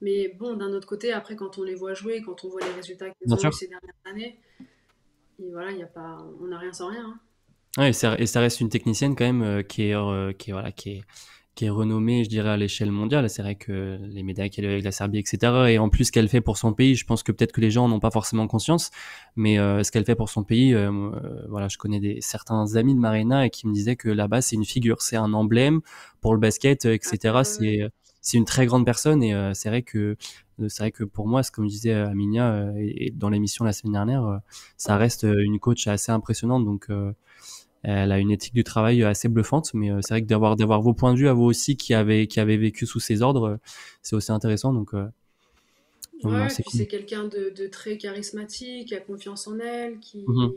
Mais bon, d'un autre côté, après, quand on les voit jouer, quand on voit les résultats qu'ils ont eu ces dernières années, et voilà, y a pas, on n'a rien sans rien. Hein. Et ça, reste une technicienne quand même euh, qui, est, euh, qui, est, voilà, qui, est, qui est renommée, je dirais, à l'échelle mondiale. C'est vrai que les médailles qu'elle a avec la Serbie, etc. Et en plus, ce qu'elle fait pour son pays, je pense que peut-être que les gens n'ont pas forcément conscience, mais euh, ce qu'elle fait pour son pays, euh, euh, voilà, je connais des, certains amis de Marina et qui me disaient que là-bas, c'est une figure, c'est un emblème pour le basket, etc. C'est c'est une très grande personne et c'est vrai que c'est vrai que pour moi, comme je disais Aminia et, dans l'émission la semaine dernière, ça reste une coach assez impressionnante. Donc elle a une éthique du travail assez bluffante, mais euh, c'est vrai que d'avoir d'avoir vos points de vue à vous aussi qui avez qui avez vécu sous ses ordres, euh, c'est aussi intéressant. Donc, euh, ouais, c'est quelqu'un de, de, très charismatique, qui a confiance en elle, qui mmh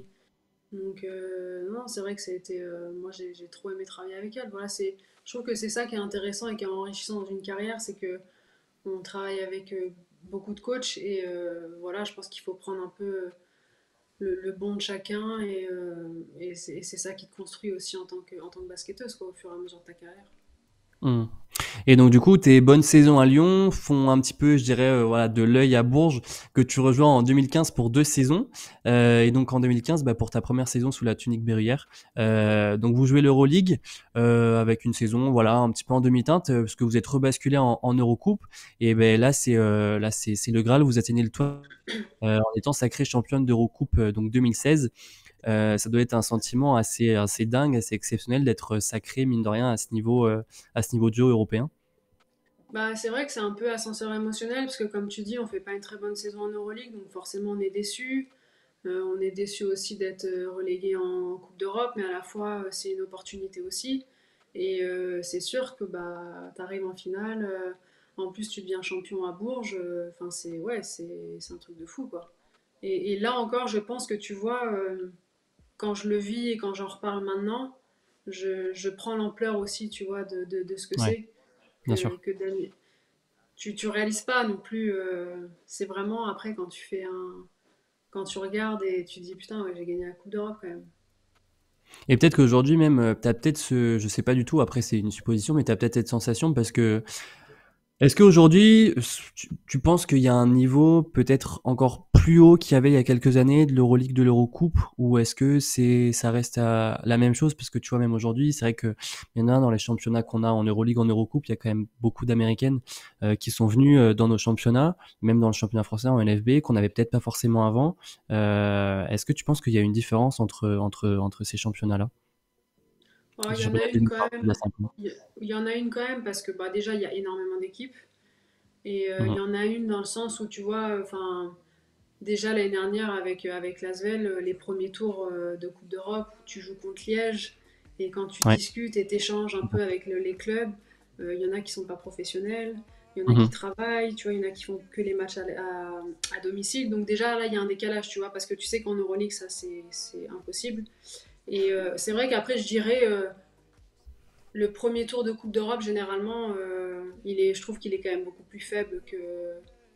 donc non, c'est vrai que c'était moi j'ai trop aimé travailler avec elle. Voilà, c'est je trouve que c'est ça qui est intéressant et qui est enrichissant dans une carrière, c'est que on travaille avec beaucoup de coachs et voilà, je pense qu'il faut prendre un peu le, bon de chacun et, euh, et c'est ça qui te construit aussi en tant que, en tant que basketteuse quoi, au fur et à mesure de ta carrière. Mmh. Et donc du coup, tes bonnes saisons à Lyon font un petit peu, je dirais, euh, voilà, de l'œil à Bourges que tu rejoins en 2015 pour deux saisons. Euh, et donc en 2015, bah, pour ta première saison sous la tunique berruyère. Euh, donc vous jouez l'Euroleague euh, avec une saison, voilà, un petit peu en demi-teinte parce que vous êtes rebasculé en, en Eurocoupe. Et ben là, c'est là, c'est le Graal. Vous atteignez le toit en étant sacré championne d'Eurocoupe donc 2016. Euh, ça doit être un sentiment assez, assez dingue, assez exceptionnel d'être sacré, mine de rien, à ce niveau, euh, à ce niveau de jeu européen. Bah, c'est vrai que c'est un peu ascenseur émotionnel, parce que comme tu dis, on fait pas une très bonne saison en Euroleague, donc forcément on est déçu. Euh, on est déçu aussi d'être relégué en Coupe d'Europe, mais à la fois c'est une opportunité aussi. Et c'est sûr que bah, tu arrives en finale, en plus tu deviens champion à Bourges, enfin c'est ouais, c'est un truc de fou quoi. Et, là encore, je pense que tu vois, quand je le vis et quand j'en reparle maintenant, je, je prends l'ampleur aussi, tu vois, de, de, de ce que c'est. Bien sûr. Que tu, tu réalises pas non plus. Euh, c'est vraiment après quand tu fais un. Quand tu regardes et tu dis putain, ouais, j'ai gagné la Coupe d'Europe quand même. Et peut-être qu'aujourd'hui même, euh, tu as peut-être ce. Je sais pas du tout, après c'est une supposition, mais tu as peut-être cette sensation parce que est-ce qu'aujourd'hui, tu, penses qu'il y a un niveau peut-être encore plus haut qu'il y avait il y a quelques années de l'Euroleague, de l'Eurocoupe, ou est-ce que c'est ça reste la même chose? Parce que tu vois, même aujourd'hui, c'est vrai qu'il y en dans les championnats qu'on a en Euroleague, en Eurocoupe, il y a quand même beaucoup d'Américaines euh, qui sont venues euh, dans nos championnats, même dans le championnat français en LFB, qu'on n'avait peut-être pas forcément avant. Euh, est-ce que tu penses qu'il y a une différence entre, entre, entre ces championnats-là? Il y en a une quand même. Il y en a une quand même parce que bah, déjà il y a énormément d'équipes et euh, il y en a une dans le sens où tu vois, enfin déjà l'année dernière avec avec Lasvel, euh, les premiers tours euh, de Coupe d'Europe, tu joues contre Liège et quand tu discutes et t'échanges un peu avec les clubs, il y en a qui sont pas professionnels. Il y en a qui mhm. travaillent, tu vois, il y en a qui font que les matchs à, à domicile. Donc déjà, là, il y a un décalage, tu vois, parce que tu sais qu'en Euroleague, ça, c'est impossible. Et euh, c'est vrai qu'après, je dirais, euh, le premier tour de Coupe d'Europe, généralement, euh, il est, je trouve qu'il est quand même beaucoup plus faible que,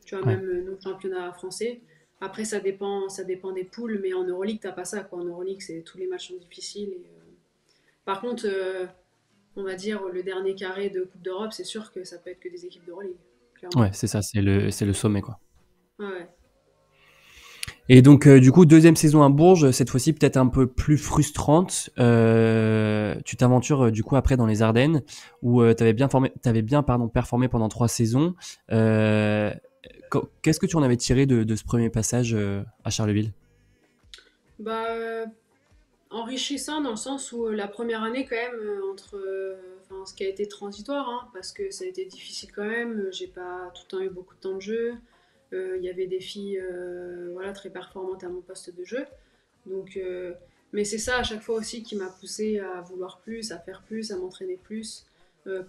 tu vois, même nos championnats français. Après, ça dépend, ça dépend des poules, mais en Euroleague, t'as pas ça. Quoi. En Euroleague, c'est, tous les matchs sont difficiles. Et, Par contre, on va dire, le dernier carré de Coupe d'Europe, c'est sûr que ça peut être que des équipes d'Euroleague. Ouais, c'est ça, c'est le, c'est le sommet. Quoi. Ouais. Et donc, euh, du coup, deuxième saison à Bourges, cette fois-ci peut-être un peu plus frustrante. Euh, tu t'aventures euh, du coup après dans les Ardennes, où tu avais bien, formé, avais bien pardon, performé pendant trois saisons. Qu'est-ce que tu en avais tiré de, de ce premier passage à Charleville? Bah, Enrichissant dans le sens où la première année, quand même, entre enfin, ce qui a été transitoire, hein, parce que ça a été difficile quand même. J'ai pas tout le temps eu beaucoup de temps de jeu. Euh, il y avait des filles euh, voilà, très performantes à mon poste de jeu. Donc, euh, mais c'est ça à chaque fois aussi qui m'a poussé à vouloir plus, à faire plus, à m'entraîner plus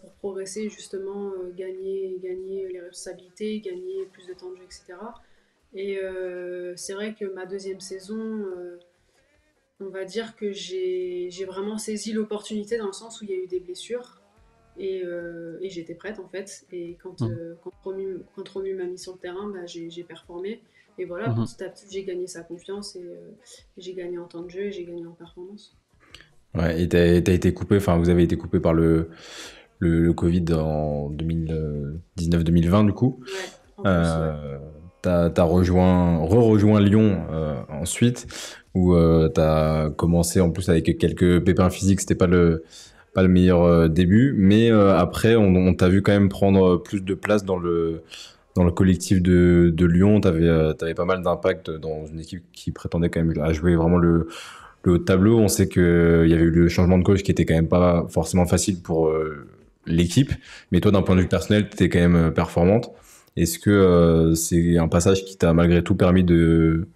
pour progresser, justement, gagner, gagner les responsabilités, gagner plus de temps de jeu, etc. Et c'est vrai que ma deuxième saison, on va dire que j'ai vraiment saisi l'opportunité dans le sens où il y a eu des blessures. Euh, et, j'étais prête en fait. Et quand, mmh. euh, quand, Romu, m'a mis sur le terrain, bah, j'ai performé. Et voilà, mmh. petit à petit, j'ai gagné sa confiance et euh, j'ai gagné en temps de jeu et j'ai gagné en performance. Ouais, et tu as, été coupé, enfin, vous avez été coupé par le, le, Covid en 2019-2020, du coup. Ouais, tu as, rejoint, re-rejoint Lyon ensuite, où tu as commencé en plus avec quelques pépins physiques, c'était pas le pas le meilleur début, mais après, on, t'a vu quand même prendre plus de place dans le dans le collectif de, de Lyon, tu avais, pas mal d'impact dans une équipe qui prétendait quand même à jouer vraiment le, le de tableau. On sait qu'il y avait eu le changement de coach qui était quand même pas forcément facile pour l'équipe, mais toi, d'un point de vue personnel, tu étais quand même performante. Est-ce que c'est un passage qui t'a malgré tout permis de,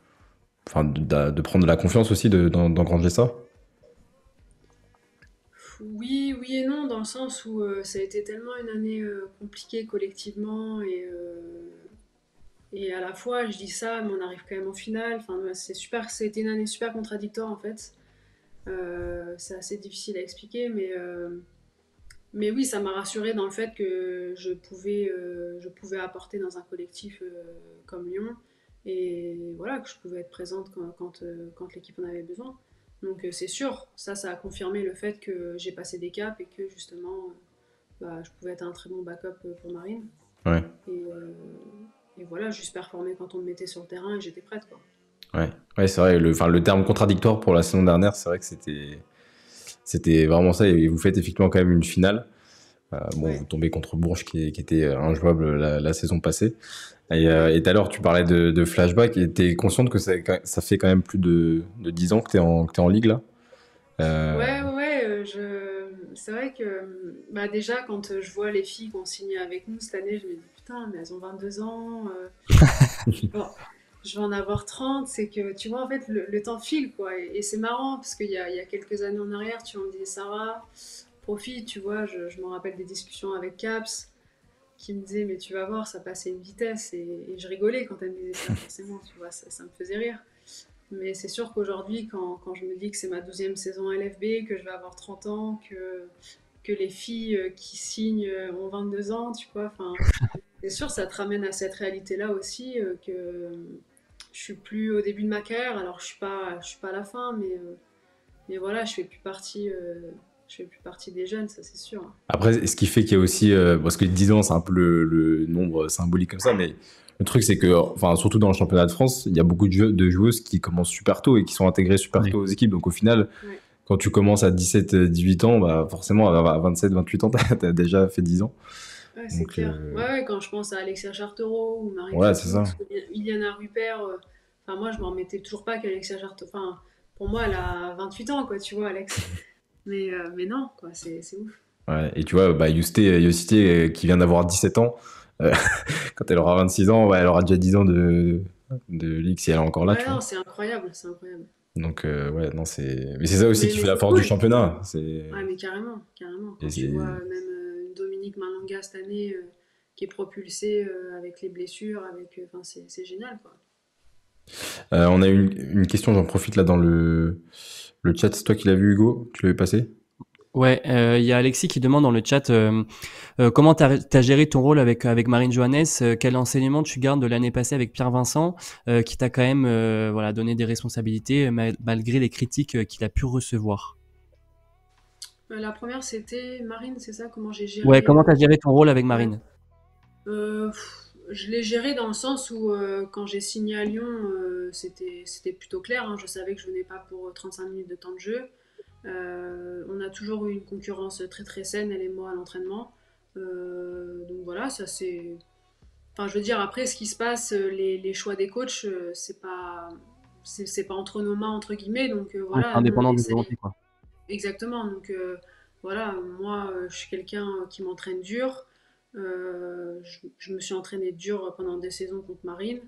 enfin, de, de, prendre de la confiance aussi, d'engranger ça oui, oui et non, dans le sens où euh, ça a été tellement une année euh, compliquée collectivement et, euh, et à la fois je dis ça, mais on arrive quand même en finale. Enfin, c'est super, c'était une année super contradictoire en fait. c'est assez difficile à expliquer, mais mais oui, ça m'a rassuré dans le fait que je pouvais je pouvais apporter dans un collectif comme Lyon et voilà que je pouvais être présente quand, quand, quand l'équipe en avait besoin. Donc euh, c'est sûr, ça, ça a confirmé le fait que j'ai passé des caps et que justement, euh, bah, je pouvais être un très bon backup euh, pour Marine. Ouais. Et, et, voilà, juste performer quand on me mettait sur le terrain et j'étais prête. Quoi. Ouais, ouais c'est vrai. Le, le terme contradictoire pour la saison dernière, c'est vrai que c'était, c'était vraiment ça. Et vous faites effectivement quand même une finale. Bon, vous tombez contre Bourges qui, qui était injouable la, la saison passée. Euh, et tout à l'heure, tu parlais de, flashback et tu es consciente que ça, ça, fait quand même plus de, de 10 ans que tu es, es, en ligue là? Euh... Ouais, ouais, euh, je... c'est vrai que bah, déjà, quand je vois les filles qui ont signé avec nous cette année, je me dis putain, mais elles ont 22 ans. Euh. je vais en avoir 30. C'est que tu vois, en fait, le, temps file quoi. Et, c'est marrant parce qu'il y a, y a, quelques années en arrière, tu me disais Sarah, profite, tu vois, je, je me rappelle des discussions avec Caps qui me disait mais tu vas voir ça passait une vitesse et, je rigolais quand elle me disait ça forcément tu vois ça, me faisait rire. Mais c'est sûr qu'aujourd'hui quand, quand, je me dis que c'est ma douzième saison LFB que je vais avoir 30 ans que, que les filles euh, qui signent euh, ont 22 ans tu vois enfin c'est sûr ça te ramène à cette réalité là aussi euh, que je suis plus au début de ma carrière alors je suis pas je suis pas à la fin mais mais voilà je fais plus partie je fais plus partie des jeunes, ça c'est sûr. Après, ce qui fait qu'il y a aussi, euh, parce que 10 ans c'est un peu le, nombre symbolique comme ça, mais le truc c'est que, enfin, surtout dans le championnat de France, il y a beaucoup de, joueuses qui commencent super tôt et qui sont intégrées super tôt aux équipes. Donc au final, quand tu commences à 17-18 ans, bah, forcément à 27-28 ans, tu as déjà fait 10 ans. Ouais, c'est clair. Euh, ouais, quand je pense à Alexia Chartereau ou Marie ouais, c'est ça. Iliana Rupert, euh, enfin, moi je m'en mettais toujours pas qu'Alexia Charteau. Enfin, pour moi, elle a 28 ans, quoi, tu vois, Alex. Mais, euh, mais non, quoi, c'est, ouf. Ouais, et tu vois, bah, Yusté, euh, qui vient d'avoir 17 ans, euh, quand elle aura 26 ans, elle aura déjà 10 ans de, de ligue si elle est encore là. Ouais, non, c'est incroyable, c'est incroyable. Donc, ouais, non, c'est. Mais c'est ça aussi qui fait la force du championnat. C'est... Ouais, mais carrément, carrément. Quand tu vois même Dominique Malanga cette année qui est propulsée avec les blessures, avec. Enfin, c'est, c'est génial, quoi. On a une, une question, j'en profite là dans le le chat, c'est toi qui l'as vu, Hugo? Tu l'as vu passer Ouais, euh, il y a Alexis qui demande dans le chat euh, euh, comment tu as, géré ton rôle avec, avec Marine Johannes, quel enseignement tu gardes de l'année passée avec Pierre Vincent, qui t'a quand même voilà, donné des responsabilités malgré les critiques qu'il a pu recevoir? La première, c'était Marine, c'est ça? Comment j'ai géré Ouais, comment tu as géré ton rôle avec Marine? Je l'ai géré dans le sens où euh, quand j'ai signé à Lyon, euh, c'était plutôt clair. Hein. je savais que je venais pas pour 35 minutes de temps de jeu. Euh, on a toujours eu une concurrence très très saine, elle et moi, à l'entraînement. donc voilà, ça c'est. Enfin, je veux dire, après, ce qui se passe, les, les choix des coachs, c'est pas. C'est pas entre nos mains, entre guillemets. Donc voilà. Indépendant de volonté, quoi. Exactement. Donc voilà, moi, je suis quelqu'un qui m'entraîne dur. Euh, je, me suis entraînée dur pendant des saisons contre Marine.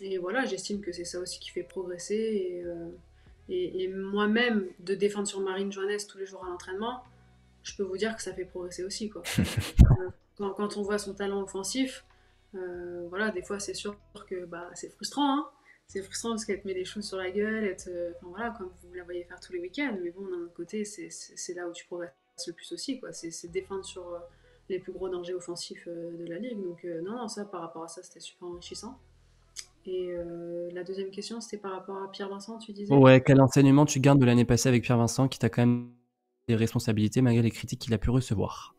Et voilà, j'estime que c'est ça aussi qui fait progresser. Et, euh, et, moi-même, de défendre sur Marine Johannes tous les jours à l'entraînement, je peux vous dire que ça fait progresser aussi. Quoi. Euh, quand, quand, on voit son talent offensif, voilà, des fois c'est sûr que bah, c'est frustrant. Hein c'est frustrant parce qu'elle te met des choses sur la gueule, enfin, voilà, comme vous la voyez faire tous les week-ends. Mais bon, d'un autre côté, c'est là où tu progresses le plus aussi. C'est défendre sur les plus gros dangers offensifs euh, de la ligue. Donc euh, non, non, ça par rapport à ça, c'était super enrichissant. Et euh, la deuxième question, c'était par rapport à Pierre Vincent, tu disais? Ouais, quel enseignement tu gardes de l'année passée avec Pierre Vincent qui t'a quand même des responsabilités malgré les critiques qu'il a pu recevoir?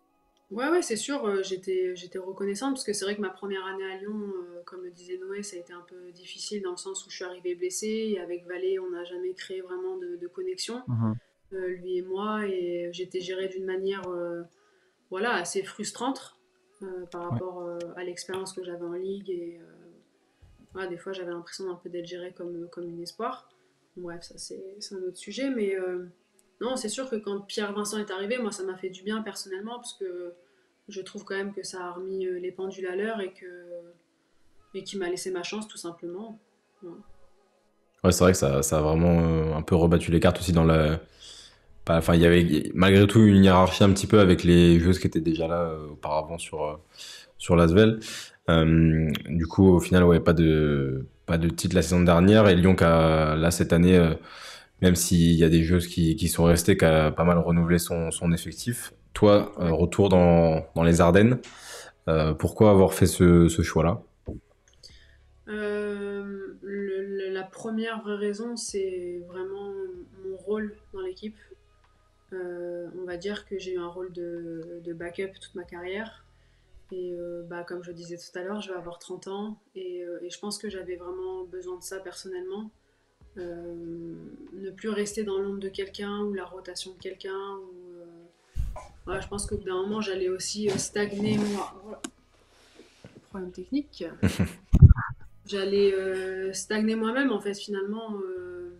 Ouais, ouais, c'est sûr, j'étais, j'étais reconnaissante parce que c'est vrai que ma première année à Lyon, comme le disait Noé, ça a été un peu difficile dans le sens où je suis arrivée blessée et avec Valé, on n'a jamais créé vraiment de, connexion. Mmh lui et moi, et j'étais gérée d'une manière voilà, assez frustrante par rapport à l'expérience que j'avais en ligue. Et des fois, j'avais l'impression d'un peu d'être gérée comme, comme une espoir. Bref, ça c'est un autre sujet, mais non, c'est sûr que quand Pierre Vincent est arrivé, moi ça m'a fait du bien personnellement parce que je trouve quand même que ça a remis les pendules à l'heure et que et qui m'a laissé ma chance tout simplement. Ouais, c'est vrai que ça, ça, a vraiment euh, un peu rebattu les cartes aussi dans la. Enfin, il y avait malgré tout une hiérarchie un petit peu avec les joueuses qui étaient déjà là euh, auparavant sur, euh, sur l'Asvel. du coup, au final, ouais, pas de, pas de titre la saison dernière. Et Lyon, qui a, là, cette année, même s'il y a des joueuses qui, qui, sont restées, qui a pas mal renouvelé son, son effectif. Toi, retour dans, dans, les Ardennes. pourquoi avoir fait ce, ce choix-là? Euh, la première vraie raison, c'est vraiment mon rôle dans l'équipe. Euh, on va dire que j'ai eu un rôle de, backup toute ma carrière. Et euh, bah, comme je disais tout à l'heure, je vais avoir 30 ans et, je pense que j'avais vraiment besoin de ça personnellement. ne plus rester dans l'ombre de quelqu'un ou la rotation de quelqu'un. je pense qu'au bout d'un moment, j'allais aussi stagner moi. Problème technique. j'allais euh, stagner moi-même en fait finalement. Euh.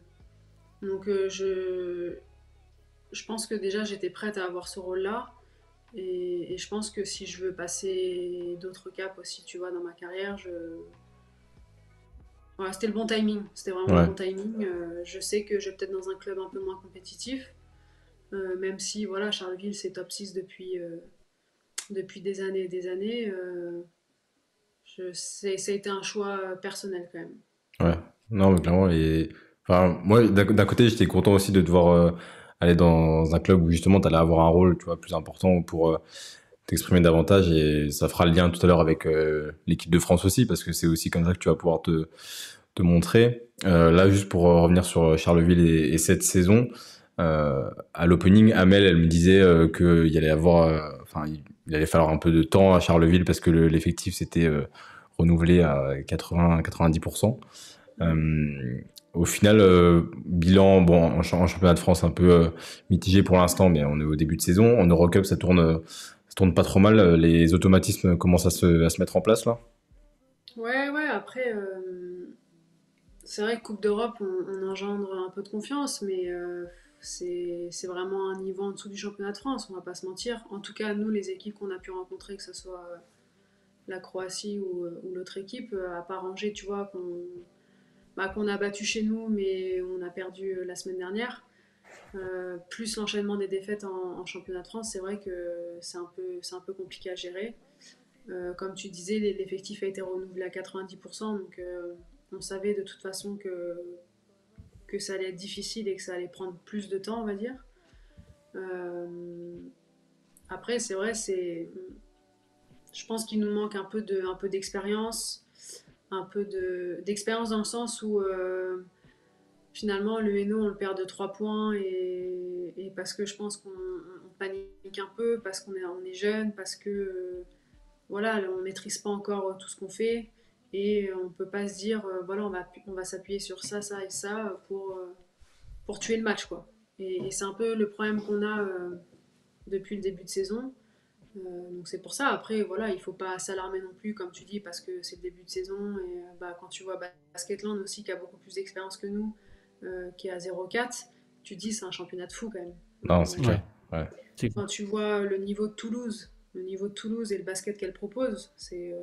donc euh, je, je pense que déjà j'étais prête à avoir ce rôle-là. Et, je pense que si je veux passer d'autres caps aussi, tu vois, dans ma carrière, je... Voilà, c'était le bon timing. C'était vraiment le bon timing. je sais que je vais peut-être dans un club un peu moins compétitif. même si, voilà, Charleville, c'est top 6 depuis, depuis des années et des années ça a été un choix personnel quand même. Ouais, non, mais clairement. Et... Enfin, moi, d'un côté, j'étais content aussi de devoir euh, aller dans un club où justement tu allais avoir un rôle tu vois, plus important pour euh, t'exprimer davantage. Et ça fera le lien tout à l'heure avec euh, l'équipe de France aussi, parce que c'est aussi comme ça que tu vas pouvoir te, montrer. là, juste pour revenir sur Charleville et, cette saison, à l'opening, Amel, elle me disait qu'il allait avoir. Allait falloir un peu de temps à Charleville parce que l'effectif s'était euh, renouvelé à 80-90%. Euh, au final, euh, bilan bon, en, championnat de France un peu mitigé pour l'instant, mais on est au début de saison. En Eurocup, ça tourne, ça tourne pas trop mal. Les automatismes commencent à se, à se mettre en place là Ouais, ouais, après, c'est vrai que Coupe d'Europe, on, engendre un peu de confiance, mais c'est vraiment un niveau en dessous du championnat de France, on va pas se mentir. En tout cas, nous, les équipes qu'on a pu rencontrer, que ce soit euh, la Croatie ou, euh, l'autre équipe, euh, à part Angers, tu vois, bah, qu'on a battu chez nous, mais on a perdu la semaine dernière. plus l'enchaînement des défaites en, championnat de France, c'est vrai que c'est un, peu, un peu compliqué à gérer. comme tu disais, l'effectif a été renouvelé à 90%, donc on savait de toute façon que, que ça allait être difficile et que ça allait prendre plus de temps, on va dire. Euh, après, c'est vrai, c'est, je pense qu'il nous manque un peu de, un peu d'expérience, un peu de d'expérience dans le sens où euh, finalement le Hainaut on le perd de 3 points et, parce que je pense qu'on panique un peu, parce qu'on est, on est jeune, parce que voilà, on maîtrise pas encore tout ce qu'on fait. Et on ne peut pas se dire, euh, voilà, on va, on va s'appuyer sur ça, ça et ça pour, euh, pour tuer le match. Quoi. Et, c'est un peu le problème qu'on a euh, depuis le début de saison. Donc c'est pour ça. Après, voilà, il ne faut pas s'alarmer non plus, comme tu dis, parce que c'est le début de saison. Et bah, quand tu vois Basketland aussi, qui a beaucoup plus d'expérience que nous, qui est à 0,4, tu dis c'est un championnat de fou quand même. Non, c'est clair. Quand tu vois le niveau de Toulouse, le niveau de Toulouse et le basket qu'elle propose, c'est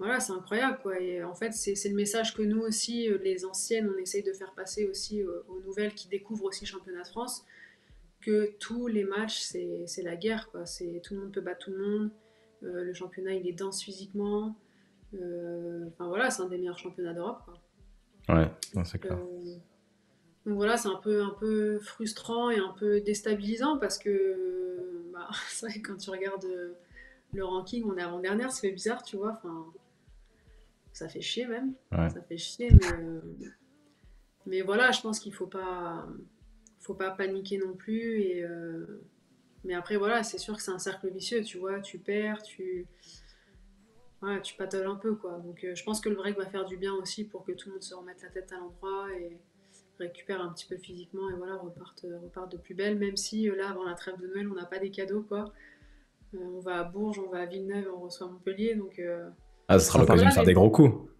voilà, c'est incroyable. Quoi. Et en fait, c'est le message que nous aussi, euh, les anciennes, on essaye de faire passer aussi euh, aux nouvelles qui découvrent aussi le championnat de France, que tous les matchs, c'est la guerre. Quoi. Tout le monde peut battre tout le monde. Euh, le championnat, il est dense physiquement. enfin voilà, c'est un des meilleurs championnats d'Europe. Ouais, c'est clair. donc voilà, c'est un peu, un peu frustrant et un peu déstabilisant parce que bah, c'est vrai quand tu regardes le ranking, on est avant-dernière, ça fait bizarre, tu vois. Enfin, ça fait chier même. Ça fait chier, mais, mais voilà, je pense qu'il faut pas, faut pas paniquer non plus. Et, euh, mais après, voilà, c'est sûr que c'est un cercle vicieux, tu vois. Tu perds, tu, ouais, tu patoles un peu, quoi. Donc euh, je pense que le break va faire du bien aussi pour que tout le monde se remette la tête à l'endroit et récupèrent un petit peu physiquement et voilà, repartent de plus belle. Même si là, avant la trêve de Noël, on n'a pas des cadeaux, quoi. on va à Bourges, on va à Villeneuve, on reçoit Montpellier, donc. ah, ce sera l'occasion de faire des gros coups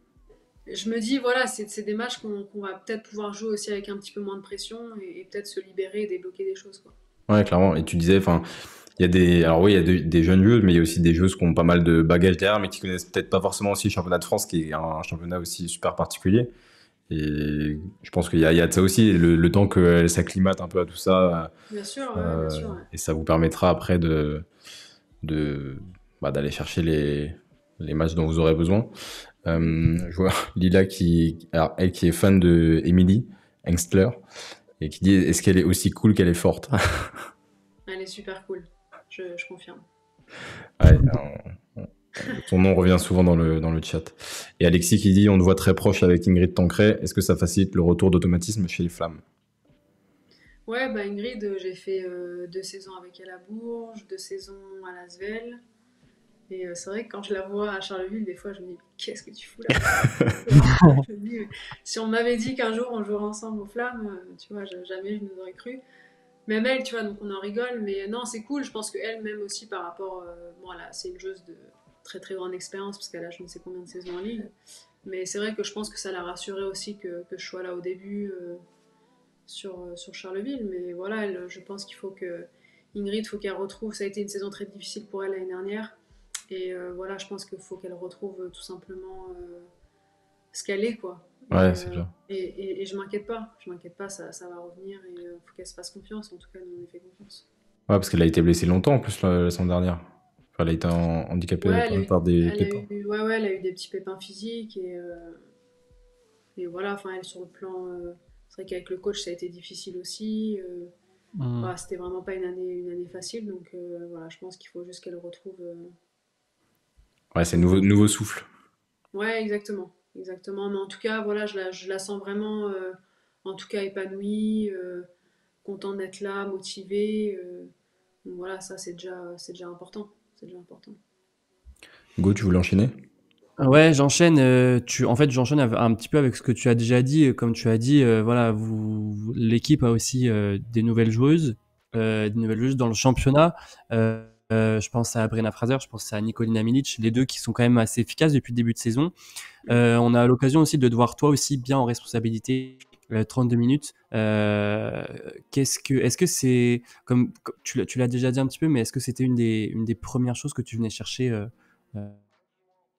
je me dis, voilà, c'est des matchs qu'on va peut-être pouvoir jouer aussi avec un petit peu moins de pression et, peut-être se libérer et débloquer des choses. Quoi. Ouais, clairement. Et tu disais, enfin, il y a des, alors oui, il y a des jeunes joueuses, mais il y a aussi des joueuses qui ont pas mal de bagages derrière, mais qui connaissent peut-être pas forcément aussi le championnat de France, qui est un, championnat aussi super particulier. Et je pense qu'il y, a de ça aussi, le, temps qu'elle s'acclimate un peu à tout ça. Bien sûr, euh, bien sûr Et ça vous permettra après de, de bah, d'aller chercher les, les matchs dont vous aurez besoin. Euh, je vois Lila qui, alors, elle qui est fan de Emily Engstler et qui dit est-ce qu'elle est aussi cool qu'elle est forte? Elle est super cool, je, confirme. Ouais, ton nom revient souvent dans le, dans le chat. Et Alexis qui dit on te voit très proche avec Ingrid Tancret. Est-ce que ça facilite le retour d'automatisme chez les flammes Ouais, bah Ingrid, j'ai fait euh, deux saisons avec elle à Bourges, deux saisons à Lasvel. Et euh, c'est vrai que quand je la vois à Charleville, des fois, je me dis Qu'est-ce que tu fous là? Si on m'avait dit qu'un jour on jouerait ensemble aux flammes, euh, tu vois, jamais je nous aurais cru. Même elle, tu vois, donc on en rigole, mais non, c'est cool. Je pense qu'elle, même aussi par rapport. Euh, bon, là, c'est une joueuse de très très grande expérience, parce qu'elle a je ne sais combien de saisons en ligne. Mais c'est vrai que je pense que ça l'a rassurée aussi que, que, je sois là au début sur, sur Charleville. Mais voilà, elle, je pense qu'il faut que. Ingrid, faut qu'elle retrouve. Ça a été une saison très difficile pour elle l'année dernière. Et euh, voilà, je pense qu'il faut qu'elle retrouve euh, tout simplement euh, ce qu'elle est, quoi. Ouais, c'est clair. Et, et, je m'inquiète pas, je m'inquiète pas, ça, ça, va revenir et il faut qu'elle se fasse confiance. En tout cas, nous, on lui fait confiance. Ouais, parce qu'elle a été blessée longtemps en plus la, semaine dernière. elle a été handicapée par des pépins. ouais, ouais, elle a eu des petits pépins physiques et, et voilà, enfin, elle sur le plan. c'est vrai qu'avec le coach, ça a été difficile aussi. Mmh. C'était vraiment pas une année, une année facile, donc voilà, je pense qu'il faut juste qu'elle retrouve Ouais, c'est nouveau, nouveau souffle. Ouais, exactement. Exactement. Mais en tout cas, voilà, je la, je la sens vraiment, euh, en tout cas, épanouie, euh, contente d'être là, motivée. Euh. donc voilà, ça, c'est déjà, c'est déjà important. C'est déjà important. Go, tu voulais enchaîner? Ouais, j'enchaîne. tu, en fait, j'enchaîne un petit peu avec ce que tu as déjà dit. Comme tu as dit, voilà, vous, l'équipe a aussi des nouvelles joueuses, des nouvelles joueuses dans le championnat. Euh, je pense à Brenna Fraser, je pense à Nicolina Milic, les deux qui sont quand même assez efficaces depuis le début de saison. Euh, on a l'occasion aussi de te voir toi aussi bien en responsabilité. 32 euh, minutes. qu'est-ce que, est-ce que c'est comme tu, l'as déjà dit un petit peu, mais est-ce que c'était une des, premières choses que tu venais chercher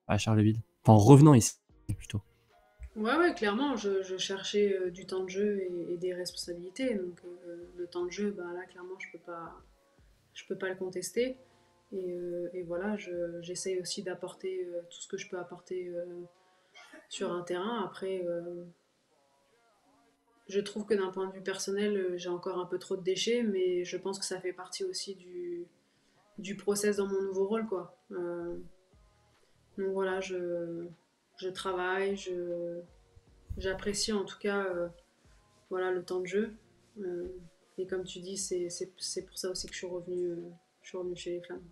à Charleville, en revenant ici plutôt. Ouais, ouais, clairement, je, cherchais du temps de jeu et, des responsabilités. Donc le temps de jeu, bah là, clairement, je peux pas, je peux pas le contester. Et, euh, voilà, j'essaye aussi d'apporter euh, tout ce que je peux apporter euh, sur un terrain. Après, je trouve que d'un point de vue personnel, j'ai encore un peu trop de déchets, mais je pense que ça fait partie aussi du, du process dans mon nouveau rôle. Quoi. donc voilà, je, je travaille, j'apprécie en tout cas voilà, le temps de jeu. Et comme tu dis, c'est pour ça aussi que je suis revenue, euh, je suis chez les Flammes.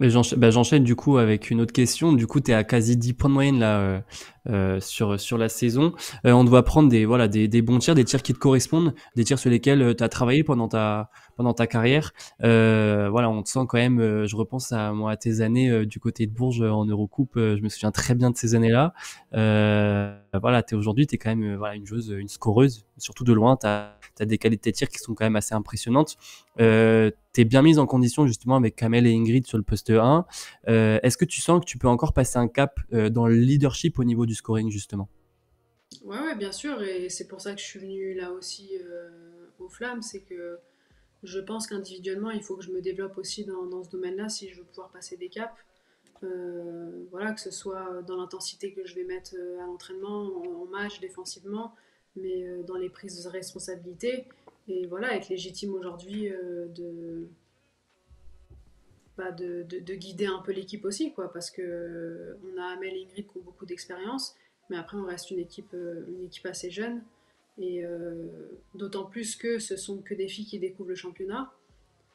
Bah, j'enchaîne du coup avec une autre question. Du coup, tu es à quasi 10 points de moyenne là euh, euh, sur sur la saison. on doit prendre des voilà des, des, bons tirs, des tirs qui te correspondent, des tirs sur lesquels tu as travaillé pendant ta pendant ta carrière. voilà, on te sent quand même. je repense à moi à tes années du côté de Bourges en Eurocoupe. je me souviens très bien de ces années-là. voilà, es aujourd'hui, tu es quand même une joueuse, une scoreuse, surtout de loin. Tu as, des qualités de tir qui sont quand même assez impressionnantes. Euh, tu es bien mise en condition justement avec Kamel et Ingrid sur le poste 1. Euh, est-ce que tu sens que tu peux encore passer un cap euh, dans le leadership au niveau du scoring justement? Ouais, ouais, bien sûr. Et c'est pour ça que je suis venue là aussi aux Flammes. C'est que je pense qu'individuellement, il faut que je me développe aussi dans, ce domaine-là si je veux pouvoir passer des caps. voilà, que ce soit dans l'intensité que je vais mettre à l'entraînement, en, match, défensivement, mais dans les prises de responsabilité et voilà, être légitime aujourd'hui euh, bah, de, de, guider un peu l'équipe aussi, quoi, parce que euh, on a Amel et Ingrid qui ont beaucoup d'expérience, mais après on reste une équipe, euh, une équipe assez jeune, et d'autant plus que ce sont que des filles qui découvrent le championnat.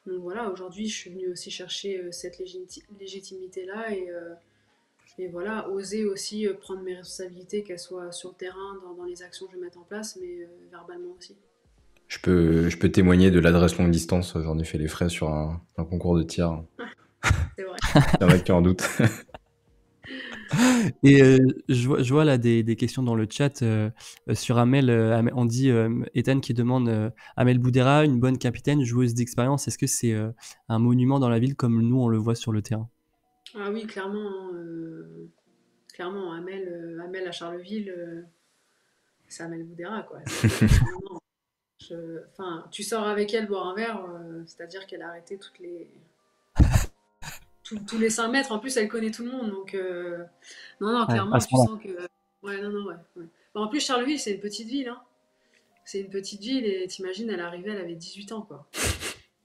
Donc voilà, aujourd'hui je suis venue aussi chercher cette légitimité-là, et, et voilà, oser aussi prendre mes responsabilités, qu'elles soient sur le terrain, dans, les actions que je vais mettre en place, mais verbalement aussi. Je peux, je peux témoigner de l'adresse longue distance. J'en ai fait les frais sur un, concours de tir. C'est vrai. Il y en a qui en doutent. Et euh, je, vois, je, vois, là des, des, questions dans le chat euh, sur Amel, euh, On dit Ethan qui demande Amel Boudera, une bonne capitaine, joueuse d'expérience. Est-ce que c'est un monument dans la ville comme nous on le voit sur le terrain? Ah oui, clairement. clairement, Amel, Amel à Charleville, c'est Amel Boudera quoi. Enfin, tu sors avec elle boire un verre, c'est-à-dire qu'elle a arrêté toutes les tous les 5 mètres. En plus, elle connaît tout le monde. Donc, euh, non, non, clairement, tu sens que. Ouais, non, non, ouais. en plus, Charleville, c'est une petite ville. Hein. C'est une petite ville et t'imagines, elle arrivait, elle avait 18 ans, quoi.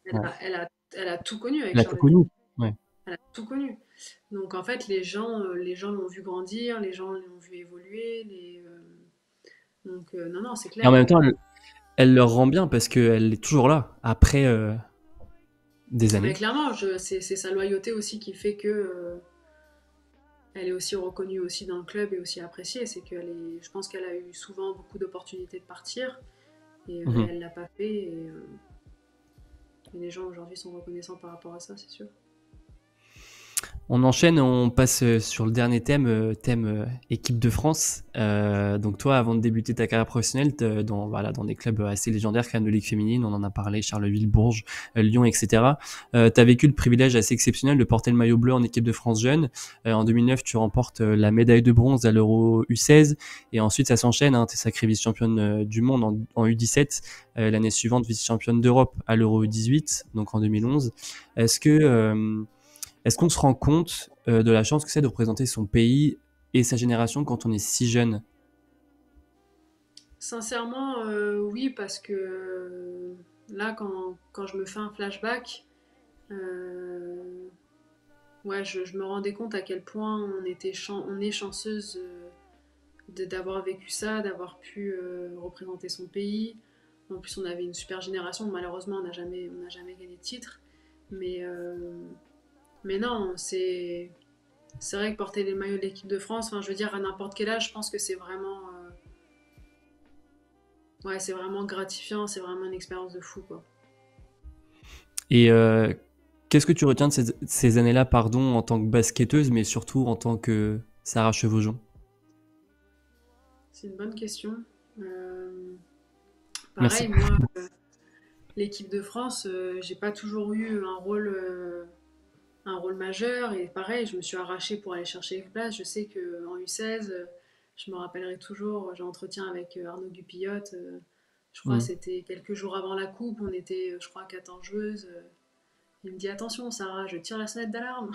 Elle, a, elle, a, elle a, tout connu avec elle a tout connu. Elle a tout connu. Donc, en fait, les gens euh, les gens l'ont vu grandir, les gens l'ont vu évoluer. Les, euh, Donc, non, non, c'est clair. Et en même temps, elle, elle, leur rend bien parce qu'elle est toujours là. Après des années. Mais clairement, c'est sa loyauté aussi qui fait que euh, elle est aussi reconnue aussi dans le club et aussi appréciée. C'est qu'elle est, je pense qu'elle a eu souvent beaucoup d'opportunités de partir et euh, mhm. elle l'a pas fait. Et, euh, et les gens aujourd'hui sont reconnaissants par rapport à ça, c'est sûr. On enchaîne, on passe euh, sur le dernier thème, euh, thème euh, équipe de France. donc toi, avant de débuter ta carrière professionnelle, dans, voilà, dans des clubs assez légendaires, quand de Ligue féminine, on en a parlé, Charleville, Bourges, Lyon, etc. tu as vécu le privilège assez exceptionnel de porter le maillot bleu en équipe de France jeune. en 2009, tu remportes la médaille de bronze à l'Euro U16 et ensuite ça s'enchaîne. Hein, tu es sacrée vice-championne du monde en, en U17. L'année suivante, vice-championne d'Europe à l'Euro U18, donc en 2011. Est-ce que est-ce qu'on se rend compte euh, de la chance que c'est de représenter son pays et sa génération quand on est si jeune? Sincèrement, euh, oui, parce que euh, là, quand, je me fais un flashback, je, me rendais compte à quel point on est chanceuse d'avoir vécu ça, d'avoir pu représenter son pays. En plus, on avait une super génération. Malheureusement, on n'a jamais, jamais gagné de titre. Mais mais non, c'est c'est vrai que porter les maillots de l'équipe de France, enfin, je veux dire, à n'importe quel âge, je pense que c'est vraiment. Euh, ouais, c'est vraiment gratifiant, c'est vraiment une expérience de fou, quoi. Et euh, qu'est-ce que tu retiens de ces, années-là, pardon, en tant que basketteuse, mais surtout en tant que Sarah Chevaujon? C'est une bonne question. Euh, pareil, moi, l'équipe de France, j'ai pas toujours eu un rôle un rôle majeur. Et pareil, je me suis arrachée pour aller chercher les places. Je sais qu'en U16, je me rappellerai toujours, j'ai entretien avec euh, Arnaud Dupillotte. Euh, je crois que mm. c'était quelques jours avant la coupe. On était, je crois, 14 joueuses. Il me dit Attention, Sarah, je tire la sonnette d'alarme.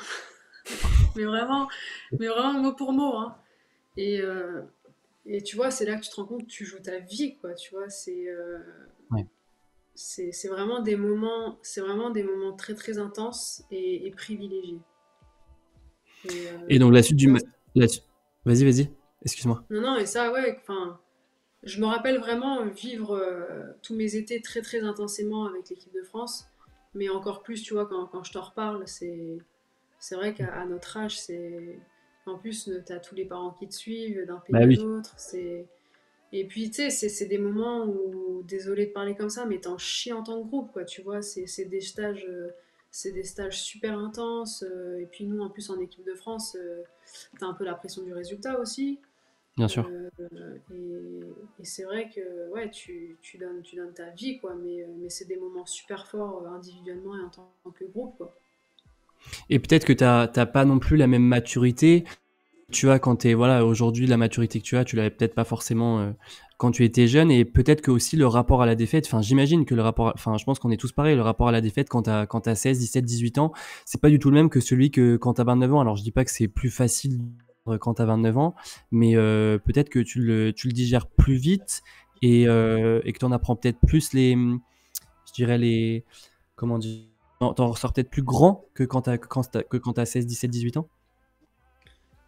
mais vraiment, mais vraiment mot pour mot. Hein. Et, euh, et tu vois, c'est là que tu te rends compte que tu joues ta vie, quoi. Tu vois, c'est c'est vraiment des moments c'est vraiment des moments très très intenses et, privilégiés. Euh, et, donc la suite du vas-y vas-y excuse-moi. Non non et ça ouais enfin je me rappelle vraiment vivre euh, tous mes étés très très intensément avec l'équipe de France. Mais encore plus tu vois quand, quand je te reparle c'est c'est vrai qu'à notre âge c'est en plus tu as tous les parents qui te suivent d'un pays bah à l'autre c'est et puis, tu sais, c'est des moments où, désolé de parler comme ça, mais t'en chies en tant que groupe, quoi, tu vois. C'est des stages, euh, c'est des stages super intenses. Euh, et puis, nous, en plus, en équipe de France, euh, t'as un peu la pression du résultat aussi. Bien sûr. et, c'est vrai que, ouais, tu, tu, donnes, tu donnes ta vie, quoi, mais, mais c'est des moments super forts individuellement et en tant que groupe, quoi. Et peut-être que t'as pas non plus la même maturité tu as quand tu voilà aujourd'hui la maturité que tu as tu l'avais peut-être pas forcément euh, quand tu étais jeune et peut-être que aussi le rapport à la défaite enfin j'imagine que le rapport enfin je pense qu'on est tous pareils le rapport à la défaite quand tu as as 16 17 18 ans c'est pas du tout le même que celui que quand tu as 29 ans. Alors je dis pas que c'est plus facile quand tu as 29 ans mais euh, peut-être que tu le tu le digères plus vite et, euh, que tu en apprends peut-être plus les je dirais les comment dire t'en ressors peut-être plus grand que quand quand tu as 16 17 18 ans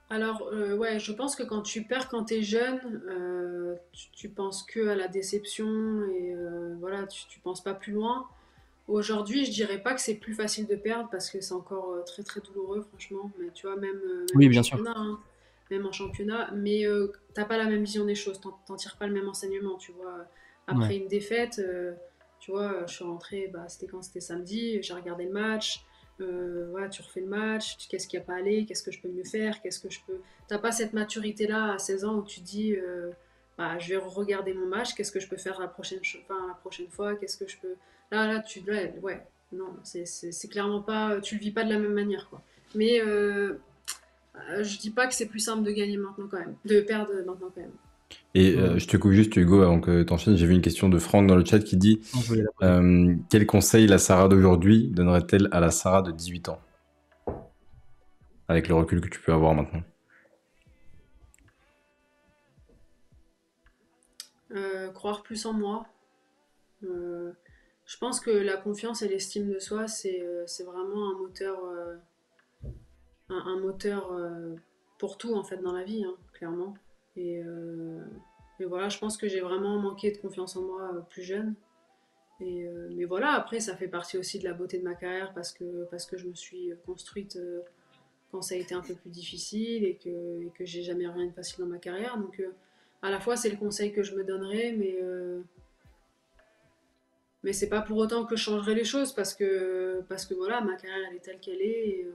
alors, euh, ouais, je pense que quand tu perds quand tu es jeune, euh, tu, penses que à la déception et euh, voilà, tu, tu penses pas plus loin. Aujourd'hui, je dirais pas que c'est plus facile de perdre parce que c'est encore euh, très très douloureux, franchement. Mais tu vois, même, euh, même Oui, en bien sûr. championnat, hein, même en championnat, mais euh, t'as pas la même vision des choses, t'en tires pas le même enseignement, tu vois. Ouais. Après une défaite, euh, tu vois, je suis rentrée, bah, c'était quand? C'était samedi, j'ai regardé le match, voilà, tu refais le match, qu'est-ce qui a pas allé, qu'est-ce que je peux mieux faire, qu'est-ce que je peux. T'as pas cette maturité-là à 16 ans où tu dis, euh, bah, je vais regarder mon match, qu'est-ce que je peux faire la prochaine, la prochaine fois, qu'est-ce que je peux. Là, là, tu. Ouais, ouais. non, c'est clairement pas. Tu le vis pas de la même manière, quoi. Mais euh, je dis pas que c'est plus simple de gagner maintenant quand même, de perdre maintenant quand même. Et Ouais. euh, je te coupe juste, Hugo, avant que t'enchaînes. J'ai vu une question de Franck dans le chat qui dit euh, Quel conseil la Sarah d'aujourd'hui donnerait-elle à la Sarah de 18 ans? Avec le recul que tu peux avoir maintenant. Euh, croire plus en moi. Euh, je pense que la confiance et l'estime de soi, c'est euh, c'est vraiment un moteur, euh, un, un moteur euh, pour tout en fait dans la vie, hein, clairement. Et, euh, et voilà, je pense que j'ai vraiment manqué de confiance en moi euh, plus jeune. Euh, mais voilà, après, ça fait partie aussi de la beauté de ma carrière parce que, parce que je me suis construite euh, quand ça a été un peu plus difficile et que, et que j'ai jamais rien de facile dans ma carrière. Donc, à la fois, c'est le conseil que je me donnerais, mais, mais c'est pas pour autant que je changerai les choses parce que, parce que voilà, ma carrière, elle est telle qu'elle est et,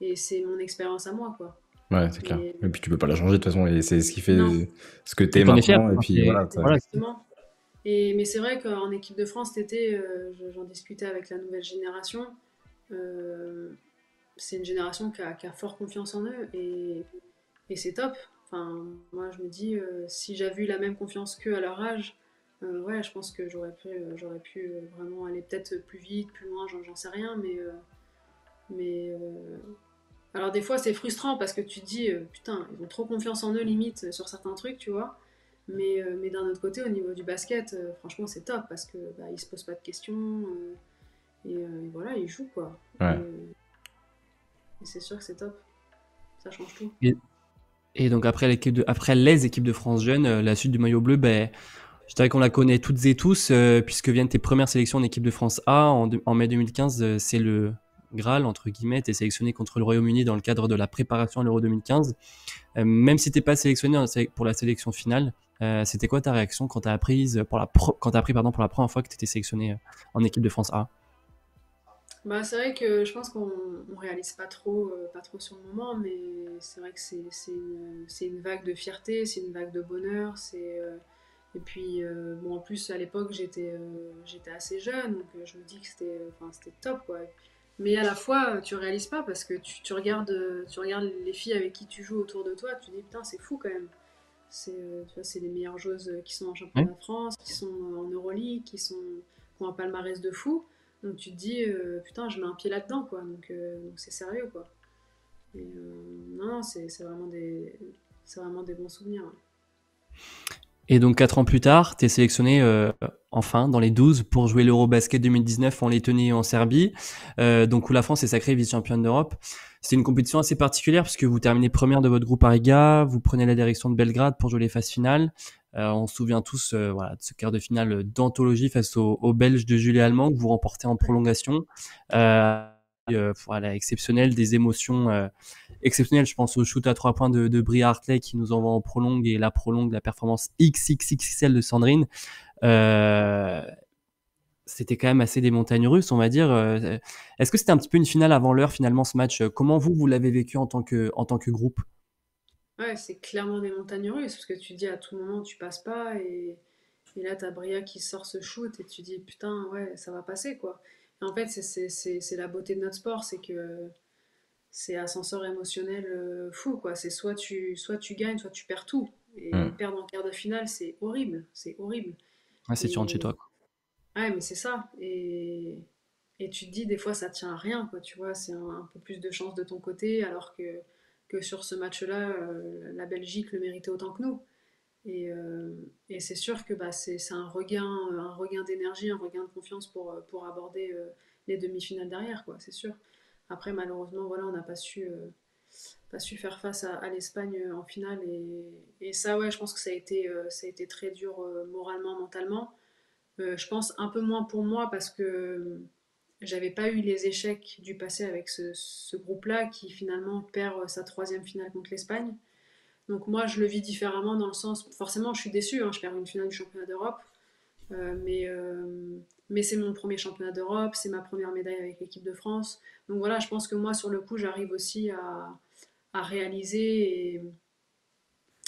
et c'est mon expérience à moi, quoi. Ouais, c'est clair. Et- puis tu peux pas la changer de toute façon. Et c'est ce qui fait Non. ce que fier, maintenant. Et puis voilà. voilà. Exactement. Et, mais c'est vrai qu'en équipe de France cet été, euh, je- j'en discutais avec la nouvelle génération. euh, c'est une génération qui a, qui a fort confiance en eux et, et c'est top. Enfin, moi, je me dis, euh, si j'avais eu la même confiance qu'eux à leur âge, euh, ouais, je pense que j'aurais pu, euh, j'aurais pu vraiment aller peut-être plus vite, plus loin, j'en j'en sais rien, mais. euh, mais euh, alors, des fois, c'est frustrant parce que tu te dis, euh, putain, ils ont trop confiance en eux, limite, euh, sur certains trucs, tu vois. Mais, euh, mais d'un autre côté, au niveau du basket, euh, franchement, c'est top parce que bah, ils se posent pas de questions et, voilà, ils jouent quoi. Ouais. Et, et c'est sûr que c'est top. Ça change tout. Et donc après, l'équipe de, après les équipes de France jeunes, la suite du maillot bleu, ben, je dirais qu'on la connaît toutes et tous, puisque viennent tes premières sélections en équipe de France A en, mai 2015. euh, c'est le Graal, entre guillemets, t'es sélectionné contre le Royaume-Uni dans le cadre de la préparation à l'Euro 2015. Euh, même si t'es pas sélectionné pour la sélection finale, euh, c'était quoi ta réaction quand t'as appris, pour la quand t'as appris pardon, pour la première fois que t'étais sélectionné euh, en équipe de France A? Bah, c'est vrai que je pense qu'on on réalise pas trop, euh, pas trop sur le moment, mais c'est vrai que c'est une, une vague de fierté, c'est une vague de bonheur. c'est euh, Et puis, euh, bon, en plus, à l'époque, j'étais euh, j'étais assez jeune, donc euh, je me dis que euh, c'était top, quoi. Mais à la fois, euh, tu réalises pas parce que tu, tu regardes, euh, tu regardes les filles avec qui tu joues autour de toi, tu te dis, putain, c'est fou quand même. C'est euh, tu vois, c'est les meilleures joueuses qui sont en championnat de France, qui sont en Euroleague, qui, sont, qui ont un palmarès de fou. Donc tu te dis, euh, putain, je mets un pied là-dedans, quoi. Donc euh, donc c'est sérieux, quoi. Et, euh, non, non, c'est c'est vraiment, des- c'est vraiment des bons souvenirs. ouais. Et donc, quatre ans plus tard, tu es sélectionné euh, enfin dans les 12 pour jouer l'Eurobasket 2019 en Lettonie et en Serbie, euh, donc où la France est sacrée vice-championne d'Europe. C'est une compétition assez particulière parce que vous terminez première de votre groupe à Riga, vous prenez la direction de Belgrade pour jouer les phases finales. Euh, on se souvient tous euh, voilà, de ce quart de finale d'anthologie face aux, aux Belges de Jules Allemand que vous remportez en prolongation. Euh, voilà, exceptionnel, des émotions euh, exceptionnelles. Je pense au shoot à trois points de, de Hartley qui nous envoie en prolongue et la prolongue, la performance XXXL de Sandrine. Euh, c'était quand même assez des montagnes russes, on va dire. Euh, Est-ce que c'était un petit peu une finale avant l'heure finalement ce match? Comment vous, vous l'avez vécu en tant que, en tant que groupe? Ouais, c'est clairement des montagnes russes parce que tu dis à tout moment tu passes pas et, et là t'as Bria qui sort ce shoot et tu dis putain ouais ça va passer quoi. En fait c'est- la beauté de notre sport, c'est que c'est ascenseur émotionnel euh, fou quoi. C'est soit tu, soit tu gagnes, soit tu perds tout. Et Mm. perdre en quart de finale c'est horrible, c'est horrible. ouais, C'est tu rentres chez toi. quoi. Ouais, mais c'est ça. Et, et tu te dis, des fois, ça tient à rien, quoi, tu vois. C'est un, un peu plus de chance de ton côté, alors que, que sur ce match-là, euh, la Belgique le méritait autant que nous. Et, euh, et c'est sûr que bah, c'est un regain, un regain d'énergie, un regain de confiance pour, euh, pour aborder euh, les demi-finales derrière, quoi, c'est sûr. Après, malheureusement, voilà, on n'a pas su, pas su faire face à, l'Espagne en finale. Et, ça, ouais, je pense que ça a été, ça a été très dur moralement, mentalement. Je pense un peu moins pour moi parce que j'avais pas eu les échecs du passé avec ce groupe-là qui finalement perd sa troisième finale contre l'Espagne. Donc moi, je le vis différemment dans le sens, forcément, je suis déçue, hein, je perds une finale du championnat d'Europe, euh, mais, euh, mais c'est mon premier championnat d'Europe, c'est ma première médaille avec l'équipe de France. Donc voilà, je pense que moi, sur le coup, j'arrive aussi à, à réaliser et,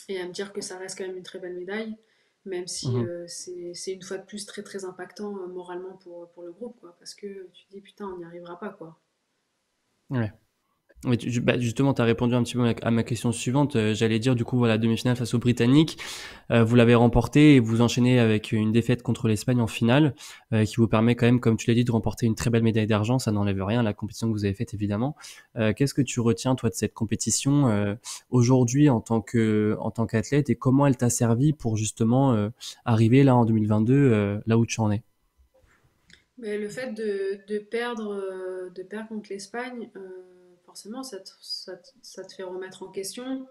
et, à me dire que ça reste quand même une très belle médaille, même si mmh. euh, c'est une fois de plus très très impactant moralement pour, pour le groupe, quoi, parce que tu te dis putain, on n'y arrivera pas, quoi. Ouais. Bah, justement, tu as répondu un petit peu à ma question suivante. Euh, j'allais dire, du coup, voilà, demi-finale face aux Britanniques. Euh, vous l'avez remporté et vous enchaînez avec une défaite contre l'Espagne en finale, euh, qui vous permet quand même, comme tu l'as dit, de remporter une très belle médaille d'argent. Ça n'enlève rien à la compétition que vous avez faite, évidemment. Qu'est-ce que tu retiens, toi, de cette compétition aujourd'hui en tant que en qu'athlète et comment elle t'a servi pour justement arriver là en 2022, là où tu en es? Mais Le fait de, de perdre, de perdre contre l'Espagne forcément, ça te, ça, te, fait remettre en question.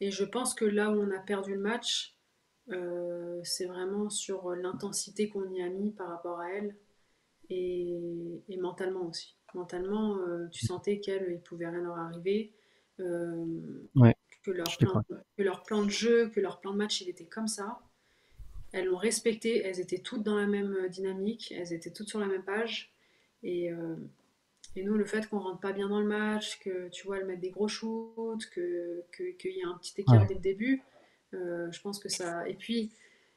Et je pense que là où on a perdu le match, euh, c'est vraiment sur l'intensité qu'on y a mis par rapport à elle et, mentalement aussi. Mentalement, euh, tu sentais qu'elle, il pouvait rien leur arriver. Euh, que, leur plan, que leur plan de jeu, que leur plan de match, il était comme ça. Elles l'ont respecté, elles étaient toutes dans la même dynamique, elles étaient toutes sur la même page. Et, et nous, le fait qu'on rentre pas bien dans le match, que tu vois, elle met des gros shoots, qu'il que, qu'il y a un petit écart dès le début, euh, je pense que ça. Et puis,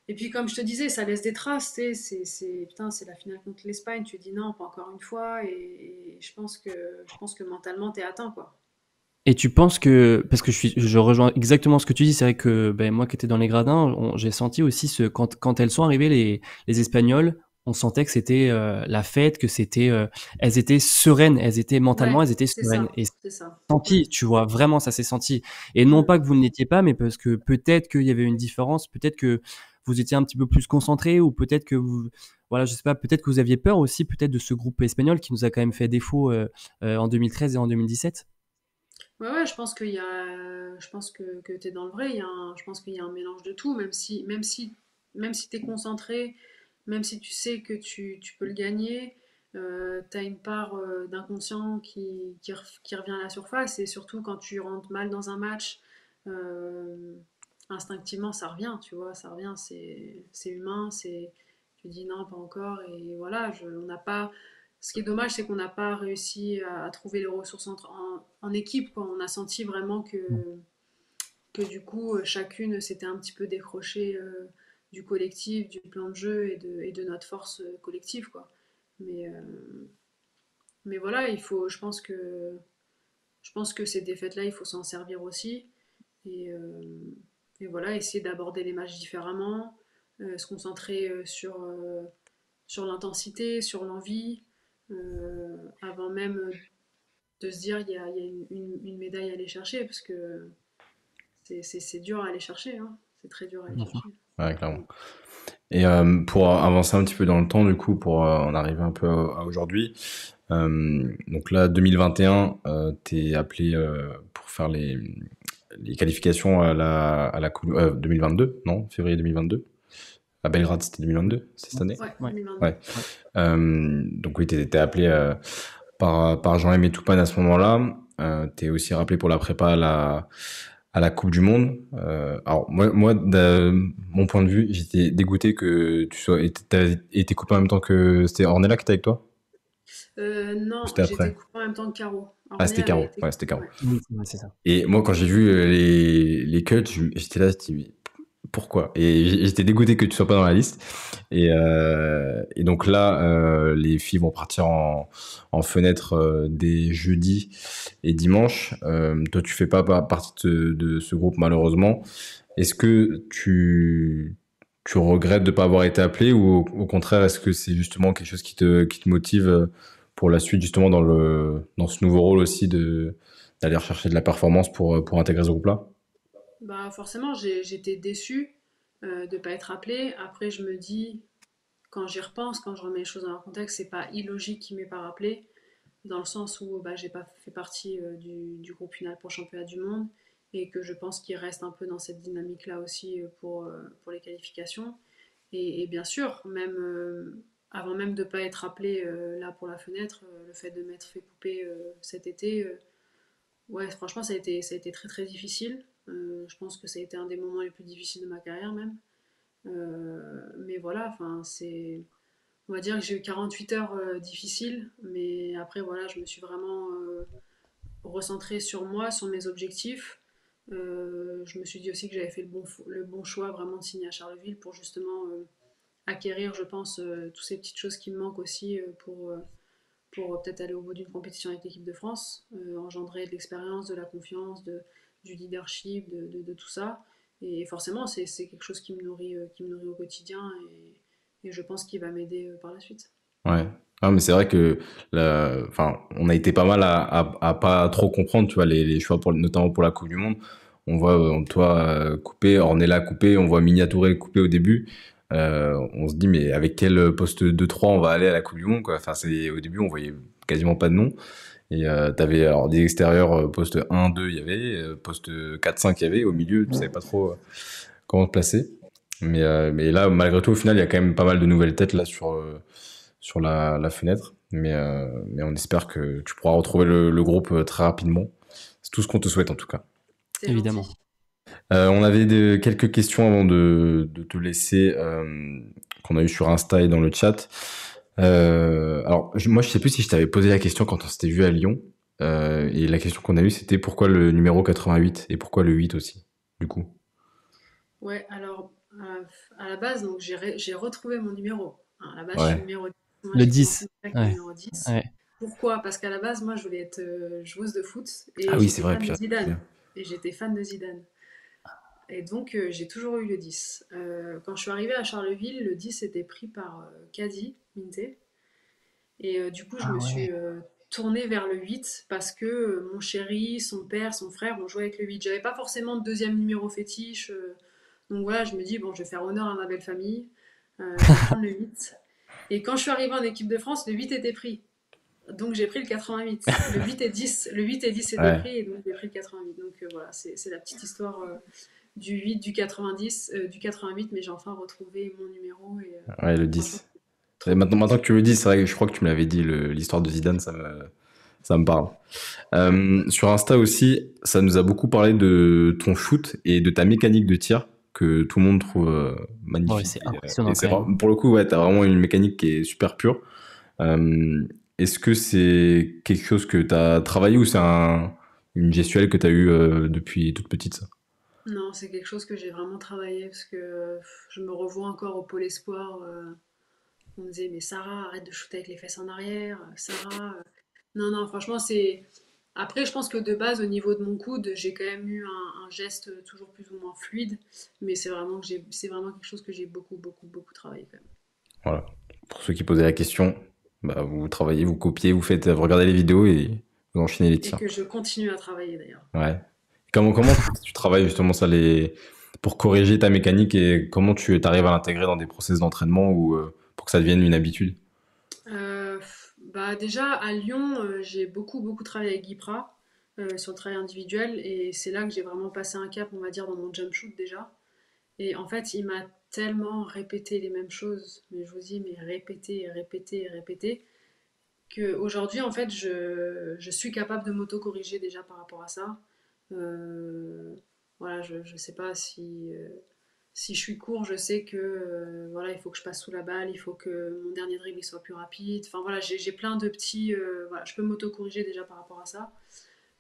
et puis, comme je te disais, ça laisse des traces. C'est, c'est, putain, c'est la finale contre l'Espagne. Tu dis non, pas encore une fois. Et, je pense que, je pense que mentalement, tu es atteint, quoi. Et tu penses que, parce que je, suis, je rejoins exactement ce que tu dis, c'est vrai que ben, moi qui étais dans les gradins, j'ai senti aussi ce, quand, quand elles sont arrivées, les, les Espagnols, on sentait que c'était euh, la fête, que c'était, euh, elles étaient sereines, elles étaient mentalement, elles étaient sereines. et ça. senti, tu vois, vraiment, ça s'est senti. Et non pas que vous ne l'étiez pas, mais parce que peut-être qu'il y avait une différence, peut-être que vous étiez un petit peu plus concentré, ou peut-être que vous, voilà, je sais pas, peut-être que vous aviez peur aussi, peut-être de ce groupe espagnol qui nous a quand même fait défaut euh, en 2013 et en 2017. Ouais, ouais, je pense qu'il y a, je pense que, que tu es dans le vrai. Il y a je pense qu'il y a un mélange de tout, même si, même si, même si tu es concentré même si tu sais que tu, peux le gagner, euh, tu as une part euh, d'inconscient qui, qui, revient à la surface. Et surtout, quand tu rentres mal dans un match, euh, instinctivement, ça revient, tu vois, ça revient, c'est humain, c'est tu dis non, pas encore. Et voilà, je, on n'a pas. Ce qui est dommage, c'est qu'on n'a pas réussi à, trouver les ressources en, en, équipe. Quoi. On a senti vraiment que, que du coup, chacune s'était un petit peu décrochée du collectif, du plan de jeu et de, et de notre force euh, collective. Quoi. Mais, euh, mais voilà, il faut, je pense que je pense que ces défaites-là, il faut s'en servir aussi. Et, euh, et voilà, essayer d'aborder les matchs différemment, se concentrer sur, sur l'intensité, sur l'envie, avant même de se dire il y a, y a une, une, médaille à aller chercher, parce que c'est dur à aller chercher. Hein. C'est très dur à aller chercher. Ouais, clairement. Et euh, pour avancer un petit peu dans le temps, du coup, pour euh, en arriver un peu à, aujourd'hui, euh, donc là, 2021, tu es appelé pour faire les, les qualifications à la, à la Coupe 2022, non Février 2022 À Belgrade, c'était 2022, c'est cette année Ouais, 2022. Ouais. donc oui, tu étais appelé par, par Jean-Aimé Toupane à ce moment-là. tu es aussi rappelé pour la prépa à la à la Coupe du Monde. Euh, alors moi, moi de mon point de vue, j'étais dégoûté que tu sois été coupé en même temps que c'était Ornella qui était avec toi? Euh, non, j'étais coupé en même temps que Caro. ah c'était Caro, ouais c'était Caro. c'est ça. Et moi quand j'ai vu les les cuts, j'étais là, pourquoi Et j'étais dégoûté que tu sois pas dans la liste. Et, euh, donc là, euh, les filles vont partir en, en fenêtre euh, dès jeudi et dimanche. Euh, toi, tu fais pas partie de, ce groupe malheureusement. Est-ce que tu, regrettes de pas avoir été appelé ou au, contraire, est-ce que c'est justement quelque chose qui te, motive pour la suite, justement dans, ce nouveau rôle aussi d'aller rechercher de la performance pour intégrer ce groupe-là? Bah forcément, j'étais déçue euh, de ne pas être appelée. Après, je me dis, quand j'y repense, quand je remets les choses dans leur contexte, c'est pas illogique qu'il m'ait pas rappelé, dans le sens où bah, j'ai pas fait partie euh, du, groupe final pour championnat du monde et que je pense qu'il reste un peu dans cette dynamique-là aussi euh, pour, pour les qualifications. Et, bien sûr, même, avant même de ne pas être appelé là pour la fenêtre, le fait de m'être fait couper cet été, ouais, franchement, ça a, été, ça a été très très difficile. Je pense que ça a été un des moments les plus difficiles de ma carrière même. mais voilà, enfin, c'est on va dire que j'ai eu 48 heures difficiles, mais après, voilà, je me suis vraiment recentrée sur moi, sur mes objectifs. Euh, je me suis dit aussi que j'avais fait le bon, le bon choix vraiment de signer à Charleville pour justement euh, acquérir, je pense, euh, toutes ces petites choses qui me manquent aussi pour, pour peut-être aller au bout d'une compétition avec l'équipe de France, engendrer de l'expérience, de la confiance, de, du leadership, de, de, tout ça. Et forcément, c'est quelque chose qui me nourrit, qui me nourrit au quotidien et, je pense qu'il va m'aider par la suite. Ouais, mais c'est vrai que, on a été pas mal à, à, pas trop comprendre, tu vois, les, les, choix pour, notamment pour la Coupe du Monde. On voit euh, toi euh, couper, Ornella couper, on voit Miniatouré couper au début. Euh, on se dit, mais avec quel poste 2-3 on va aller à la Coupe du Monde, au début, on voyait quasiment pas de nom. Et euh, t'avais, alors, des extérieurs, euh, poste 1, 2, il y avait, poste 4, 5, il y avait, au milieu, tu savais pas trop comment te placer. Mais, mais là, malgré tout, au final, il y a quand même pas mal de nouvelles têtes, là, sur, sur la, fenêtre. Mais, euh, mais on espère que tu pourras retrouver le, groupe euh, très rapidement. C'est tout ce qu'on te souhaite en tout cas. Évidemment. Euh, on avait de, quelques questions avant de, te laisser, qu'on a eu sur Insta et dans le chat. Alors, moi, je sais plus si je t'avais posé la question quand on s'était vu à Lyon. et la question qu'on a eue, c'était pourquoi le numéro 88 et pourquoi le 8 aussi, du coup? Ouais, alors, à la base, donc j'ai retrouvé mon numéro. à la base, je suis numéro le 10. Pourquoi? Parce qu'à la base, moi, je voulais être euh, joueuse de foot. Et ah oui, c'est vrai. Et j'étais fan de Zidane. Et donc, euh, j'ai toujours eu le 10. Euh, quand je suis arrivée à Charleville, le 10 était pris par Caddy, Minté. Et du coup, je ah me suis tournée vers le 8 parce que mon chéri, son père, son frère ont joué avec le 8. J'avais pas forcément de deuxième numéro fétiche. donc voilà, je me dis, bon, je vais faire honneur à ma belle famille. je vais prendre le 8. Et quand je suis arrivée en équipe de France, le 8 était pris. Donc j'ai pris le 88. Le 8 et 10, le 8 et 10 étaient pris et donc j'ai pris le 88. Donc euh, voilà, c'est la petite histoire euh, du 8, du 90, euh, du 88, mais j'ai enfin retrouvé mon numéro. Et, ouais, le 10. maintenant, maintenant que tu le dis, c'est vrai que je crois que tu me l'avais dit, l'histoire de Zidane, ça me, ça me parle. sur Insta aussi, ça nous a beaucoup parlé de ton shoot et de ta mécanique de tir que tout le monde trouve euh, magnifique. c'est impressionnant. pour le coup, ouais, tu as vraiment une mécanique qui est super pure. Euh, est-ce que c'est quelque chose que tu as travaillé ou c'est une gestuelle que tu as eue euh, depuis toute petite ça? Non, c'est quelque chose que j'ai vraiment travaillé parce que je me revois encore au pôle espoir. on me disait, mais Sarah, arrête de shooter avec les fesses en arrière. Sarah. Non, non, franchement, c'est après, je pense que de base, au niveau de mon coude, j'ai quand même eu un, geste toujours plus ou moins fluide, mais c'est vraiment, c'est vraiment quelque chose que j'ai beaucoup, beaucoup, beaucoup travaillé quand même. Voilà. Pour ceux qui posaient la question, bah, vous travaillez, vous copiez, vous faites, vous regardez les vidéos et vous enchaînez les tirs. Et que je continue à travailler d'ailleurs. Ouais. Comment, tu travailles justement ça pour corriger ta mécanique et comment tu arrives à l'intégrer dans des process d'entraînement ou euh, pour que ça devienne une habitude? Bah, déjà, à Lyon, euh, j'ai beaucoup, beaucoup travaillé avec Guipra euh, sur le travail individuel et c'est là que j'ai vraiment passé un cap, on va dire, dans mon jump shoot déjà. Et en fait, il m'a tellement répété les mêmes choses, mais je vous dis, mais répéter répéter répéter, qu'aujourd'hui, en fait, je, je, suis capable de m'auto-corriger déjà par rapport à ça. Euh, voilà, je ne sais pas si si je suis court, je sais que euh, voilà, il faut que je passe sous la balle, il faut que mon dernier dribble soit plus rapide. Enfin voilà, j'ai plein de petits. Euh, voilà, je peux m'auto-corriger déjà par rapport à ça.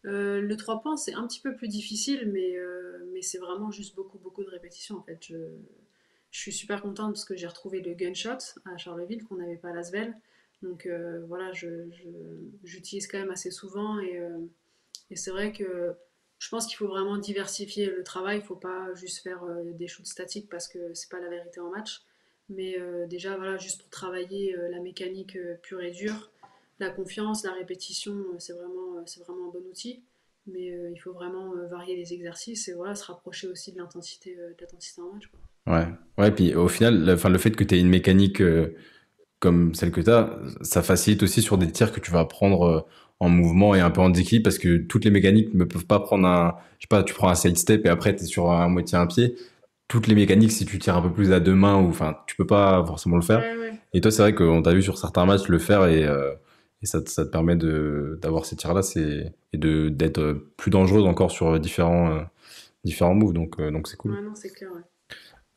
Euh, le 3 points, c'est un petit peu plus difficile, mais, mais c'est vraiment juste beaucoup, beaucoup de répétitions en fait. Je, je suis super contente parce que j'ai retrouvé le gunshot à Charleville qu'on n'avait pas à Lasvel. Donc voilà, j'utilise je, quand même assez souvent et, et c'est vrai que je pense qu'il faut vraiment diversifier le travail. Il ne faut pas juste faire euh, des shoots statiques parce que c'est pas la vérité en match. Mais euh, déjà, voilà, juste pour travailler euh, la mécanique pure et dure, la confiance, la répétition, c'est vraiment, c'est vraiment un bon outil. Mais il faut vraiment varier les exercices et voilà, se rapprocher aussi de l'intensité, en match. Quoi. Ouais, ouais, puis au final, le, le fait que tu aies une mécanique comme celle que tu as, ça facilite aussi sur des tirs que tu vas prendre en mouvement et un peu en déséquilibre parce que toutes les mécaniques ne peuvent pas prendre un, je sais pas, tu prends un side step et après tu es sur un moitié un pied. toutes les mécaniques si tu tires un peu plus à deux mains ou enfin tu peux pas forcément le faire. Ouais, ouais. Et toi c'est vrai qu'on t'a vu sur certains matchs le faire et, euh, et ça, te- ça te permet de d'avoir ces tirs là c'est et de d'être plus dangereuse encore sur différents euh, différents moves donc euh, donc c'est cool. Ouais, non, c'est clair. ouais.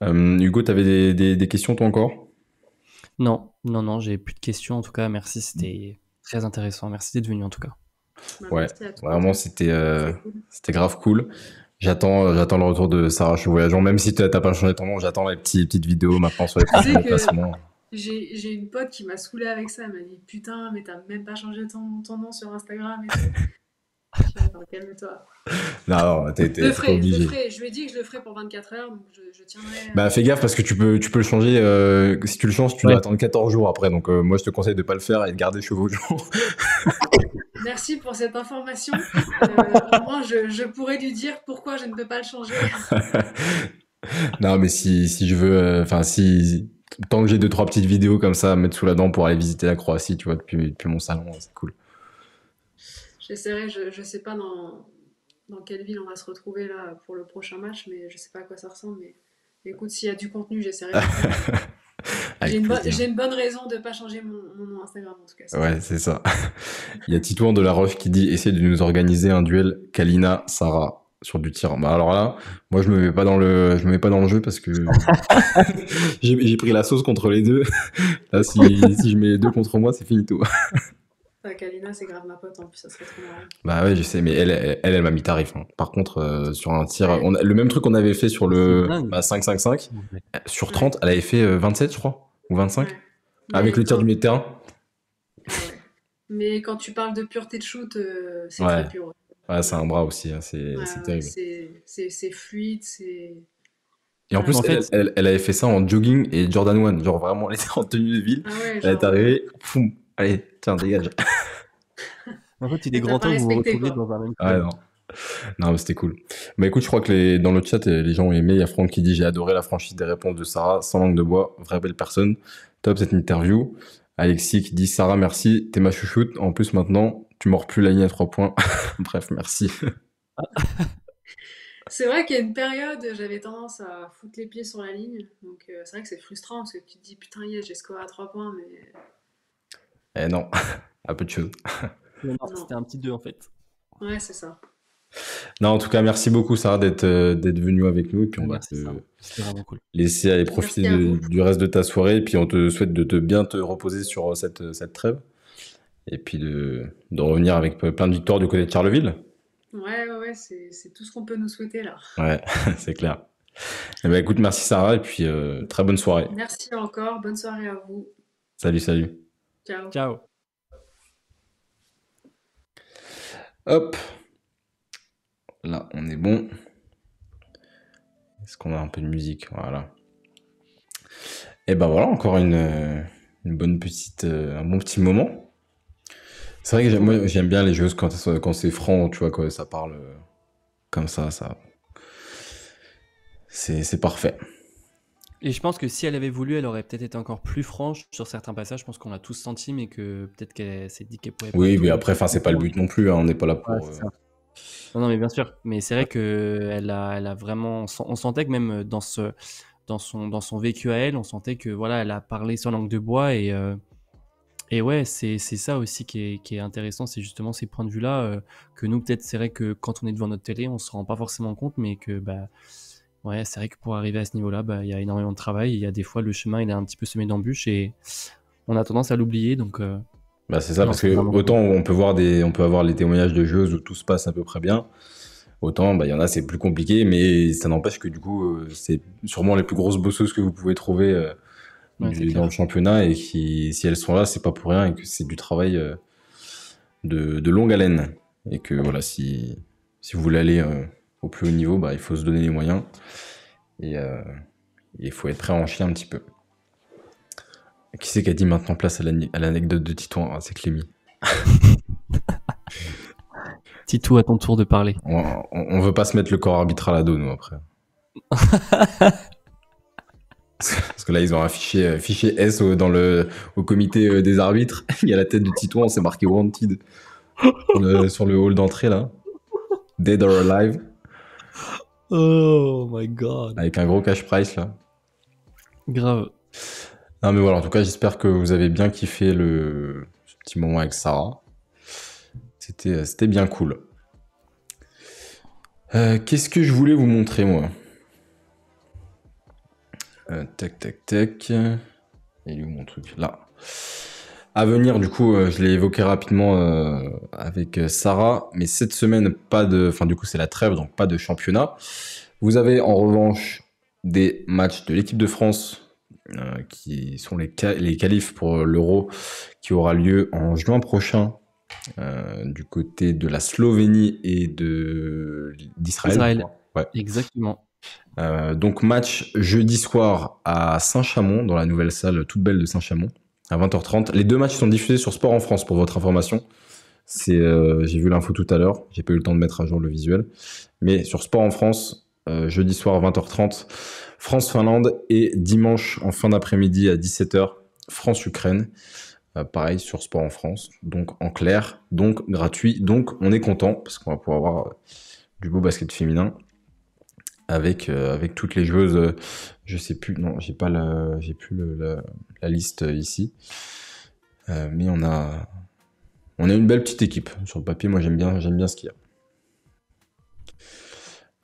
Euh, Hugo t'avais des, des, des questions toi encore? Non, non, non, j'ai plus de questions. En tout cas, merci, c'était très intéressant. Merci d'être venu en tout cas. Bah, Ouais. Vraiment c'était euh. C'était grave cool. J'attends, j'attends le retour de Sarah Chevaux Voyageant. Même si t'as t'as pas changé ton nom, j'attends les petits, petites vidéos maintenant sur les Tu prochains placements. J'ai j'ai une pote qui m'a saoulé avec ça. Elle m'a dit Putain, mais t'as même pas changé ton, ton nom sur Instagram et calme-toi. Non, non, t'es Je je le obligé. ferai. Je lui ai dit que je le ferai pour 24 heures, donc je, je tiendrai. euh, Bah fais gaffe parce que tu peux, tu peux le changer. euh, si tu le changes, tu Ouais. dois attendre 14 jours après. Donc euh, moi je te conseille de pas le faire et de garder Chevaux Voyageant. Merci pour cette information. Euh, au moins, je, je pourrais lui dire pourquoi je ne peux pas le changer. non mais si, si je veux, euh, enfin si tant que j'ai deux trois petites vidéos comme ça à mettre sous la dent pour aller visiter la Croatie, tu vois, depuis, depuis mon salon, c'est cool. J'essaierai, je, je sais pas dans, dans quelle ville on va se retrouver là pour le prochain match, mais je sais pas à quoi ça ressemble. Mais écoute, s'il y a du contenu, j'essaierai. J'ai une, bonne- j'ai une bonne raison de pas changer mon, mon nom Instagram en tout cas. Ouais, c'est ça. Il y a Titouan de la Roche qui dit essayer de nous organiser un duel Kalina Sarah sur du tir. Bah alors là, moi je me mets pas dans le je me mets pas dans le jeu parce que j'ai j'ai pris la sauce contre les deux. Là si, si je mets les deux contre moi, c'est finito. Ah, Kalina, c'est grave ma pote en plus, ça serait trop marrant. Bah ouais, je sais mais elle elle elle, elle m'a mis tarif hein. Par contre euh, sur un tir on a, le même truc qu'on avait fait sur le bah, 5-5-5 sur 30, elle avait fait euh, 27 je crois ou 25 Ouais. avec Mais le tir du milieu de terrain. Ouais. Mais quand tu parles de pureté de shoot, euh, c'est Ouais. très pur. ouais. C'est un bras aussi, hein, c'est Ouais, c'est ouais, terrible. c'est- fluide, c'est. Et en plus, En fait- elle, elle, elle avait fait ça en jogging et Jordan One. Genre vraiment, elle était en tenue de ville. Ah ouais, Elle est arrivée, poum, allez, tiens, dégage. En fait, il Mais est grand temps que vous vous retrouviez dans un même Ouais, club. non. Non, mais c'était cool. Bah écoute, je crois que les, dans le chat, les gens ont aimé. Il y a Franck qui dit J'ai adoré la franchise des réponses de Sarah, sans langue de bois, vraie belle personne. Top cette interview. Alexis qui dit Sarah, merci, t'es ma chouchoute. En plus, maintenant, tu mords plus la ligne à 3 points. Bref, merci. C'est vrai qu'il y a une période, j'avais tendance à foutre les pieds sur la ligne. Donc euh, c'est vrai que c'est frustrant parce que tu te dis putain, yeah, j'ai scoré à 3 points, mais Eh non, à peu de choses. C'était un petit 2 en fait. ouais, c'est ça. Non, en tout cas, merci beaucoup, Sarah, d'être euh, d'être venue avec nous. Et puis, on va te vraiment cool. laisser aller profiter de- du reste de ta soirée. Et puis, on te souhaite de te bien te reposer sur euh, cette, cette trêve. Et puis, de, de revenir avec plein de victoires du côté de Charleville. Ouais, ouais, ouais, c'est c'est tout ce qu'on peut nous souhaiter là. Ouais, c'est clair. Eh ben, écoute, merci Sarah. Et puis, euh, très bonne soirée. Merci encore, bonne soirée à vous. Salut, salut. Ciao. Ciao. Hop. Là, on est bon. Est-ce qu'on a un peu de musique? Voilà. Et ben voilà, encore une, une bonne petite, euh, un bon petit moment. C'est vrai que j'aime- moi j'aime bien les jeux quand, quand c'est franc, tu vois, quand ça parle euh, comme ça, ça. C'est c'est parfait. Et je pense que si elle avait voulu, elle aurait peut-être été encore plus franche sur certains passages. Je pense qu'on l'a tous senti, mais que peut-être qu'elle s'est dit qu'elle pouvait. Oui, mais après, enfin, c'est pas le but non plus. hein, on n'est pas là pour. Ouais, euh. Non, non, mais bien sûr. Mais c'est vrai que elle a, elle a vraiment. On sent- on sentait que même dans ce, dans son, dans son vécu à elle, on sentait que voilà, elle a parlé sur langue de bois et. euh, et ouais, c'est c'est ça aussi qui est, qui est intéressant, c'est justement ces points de vue-là euh, que nous, peut-être, c'est vrai que quand on est devant notre télé, on se rend pas forcément compte, mais que bah, ouais, c'est vrai que pour arriver à ce niveau-là, bah, il y a énormément de travail. Il y a des fois, le chemin, il est un petit peu semé d'embûches et on a tendance à l'oublier. Donc, euh, Bah, c'est ça, parce que autant on peut voir des, on peut avoir les témoignages de joueuses où tout se passe à peu près bien, autant bah, il y en a c'est plus compliqué, mais ça n'empêche que du coup euh, c'est sûrement les plus grosses bosseuses que vous pouvez trouver euh, Ouais, clair. dans le championnat et qui, si elles sont là, c'est pas pour rien et que c'est du travail euh, de, de longue haleine et que voilà si si vous voulez aller au plus haut niveau, bah il faut se donner les moyens et euh, il faut être prêt à en chier un petit peu. Qui c'est qui a dit maintenant place à l'anecdote de Titouan Ah, C'est Clémy. Titou, à ton tour de parler. On, on, on veut pas se mettre le corps arbitral à dos, nous, après. Parce que là, ils ont un fichier, euh, fichier S au, dans le, au comité euh, des arbitres. Il y a la tête de Titouan, c'est marqué Wanted sur le, sur le hall d'entrée, là. Dead or Alive. Oh my god. Avec un gros cash price là. Grave. Non mais voilà, en tout cas j'espère que vous avez bien kiffé le ce petit moment avec Sarah. C'était, c'était bien cool. Euh, qu'est-ce que je voulais vous montrer moi? Euh, Tac tac tac. Il est où mon truc? Là. À venir, du coup, euh, je l'ai évoqué rapidement euh, avec euh, Sarah, mais cette semaine, pas de. Enfin, du coup, c'est la trêve, donc pas de championnat. Vous avez en revanche des matchs de l'équipe de France qui sont les, les qualifs pour l'Euro qui aura lieu en juin prochain du côté de la Slovénie et de d'Israël. Ouais. Exactement. donc match jeudi soir à Saint-Chamond, dans la nouvelle salle toute belle de Saint-Chamond à 20h30. Les deux matchs sont diffusés sur Sport en France pour votre information. Euh, j'ai vu l'info tout à l'heure, j'ai pas eu le temps de mettre à jour le visuel, mais sur Sport en France, euh, jeudi soir à 20h30, France-Finlande et dimanche en fin d'après-midi à 17h, France-Ukraine. Euh, pareil sur Sport en France, donc en clair, donc gratuit, donc on est content parce qu'on va pouvoir avoir du beau basket féminin avec, avec toutes les joueuses je sais plus, non, j'ai pas la, j'ai plus la, liste ici. Euh, mais on a, on a une belle petite équipe sur le papier. Moi, j'aime bien, j'aime bien ce qu'il y a.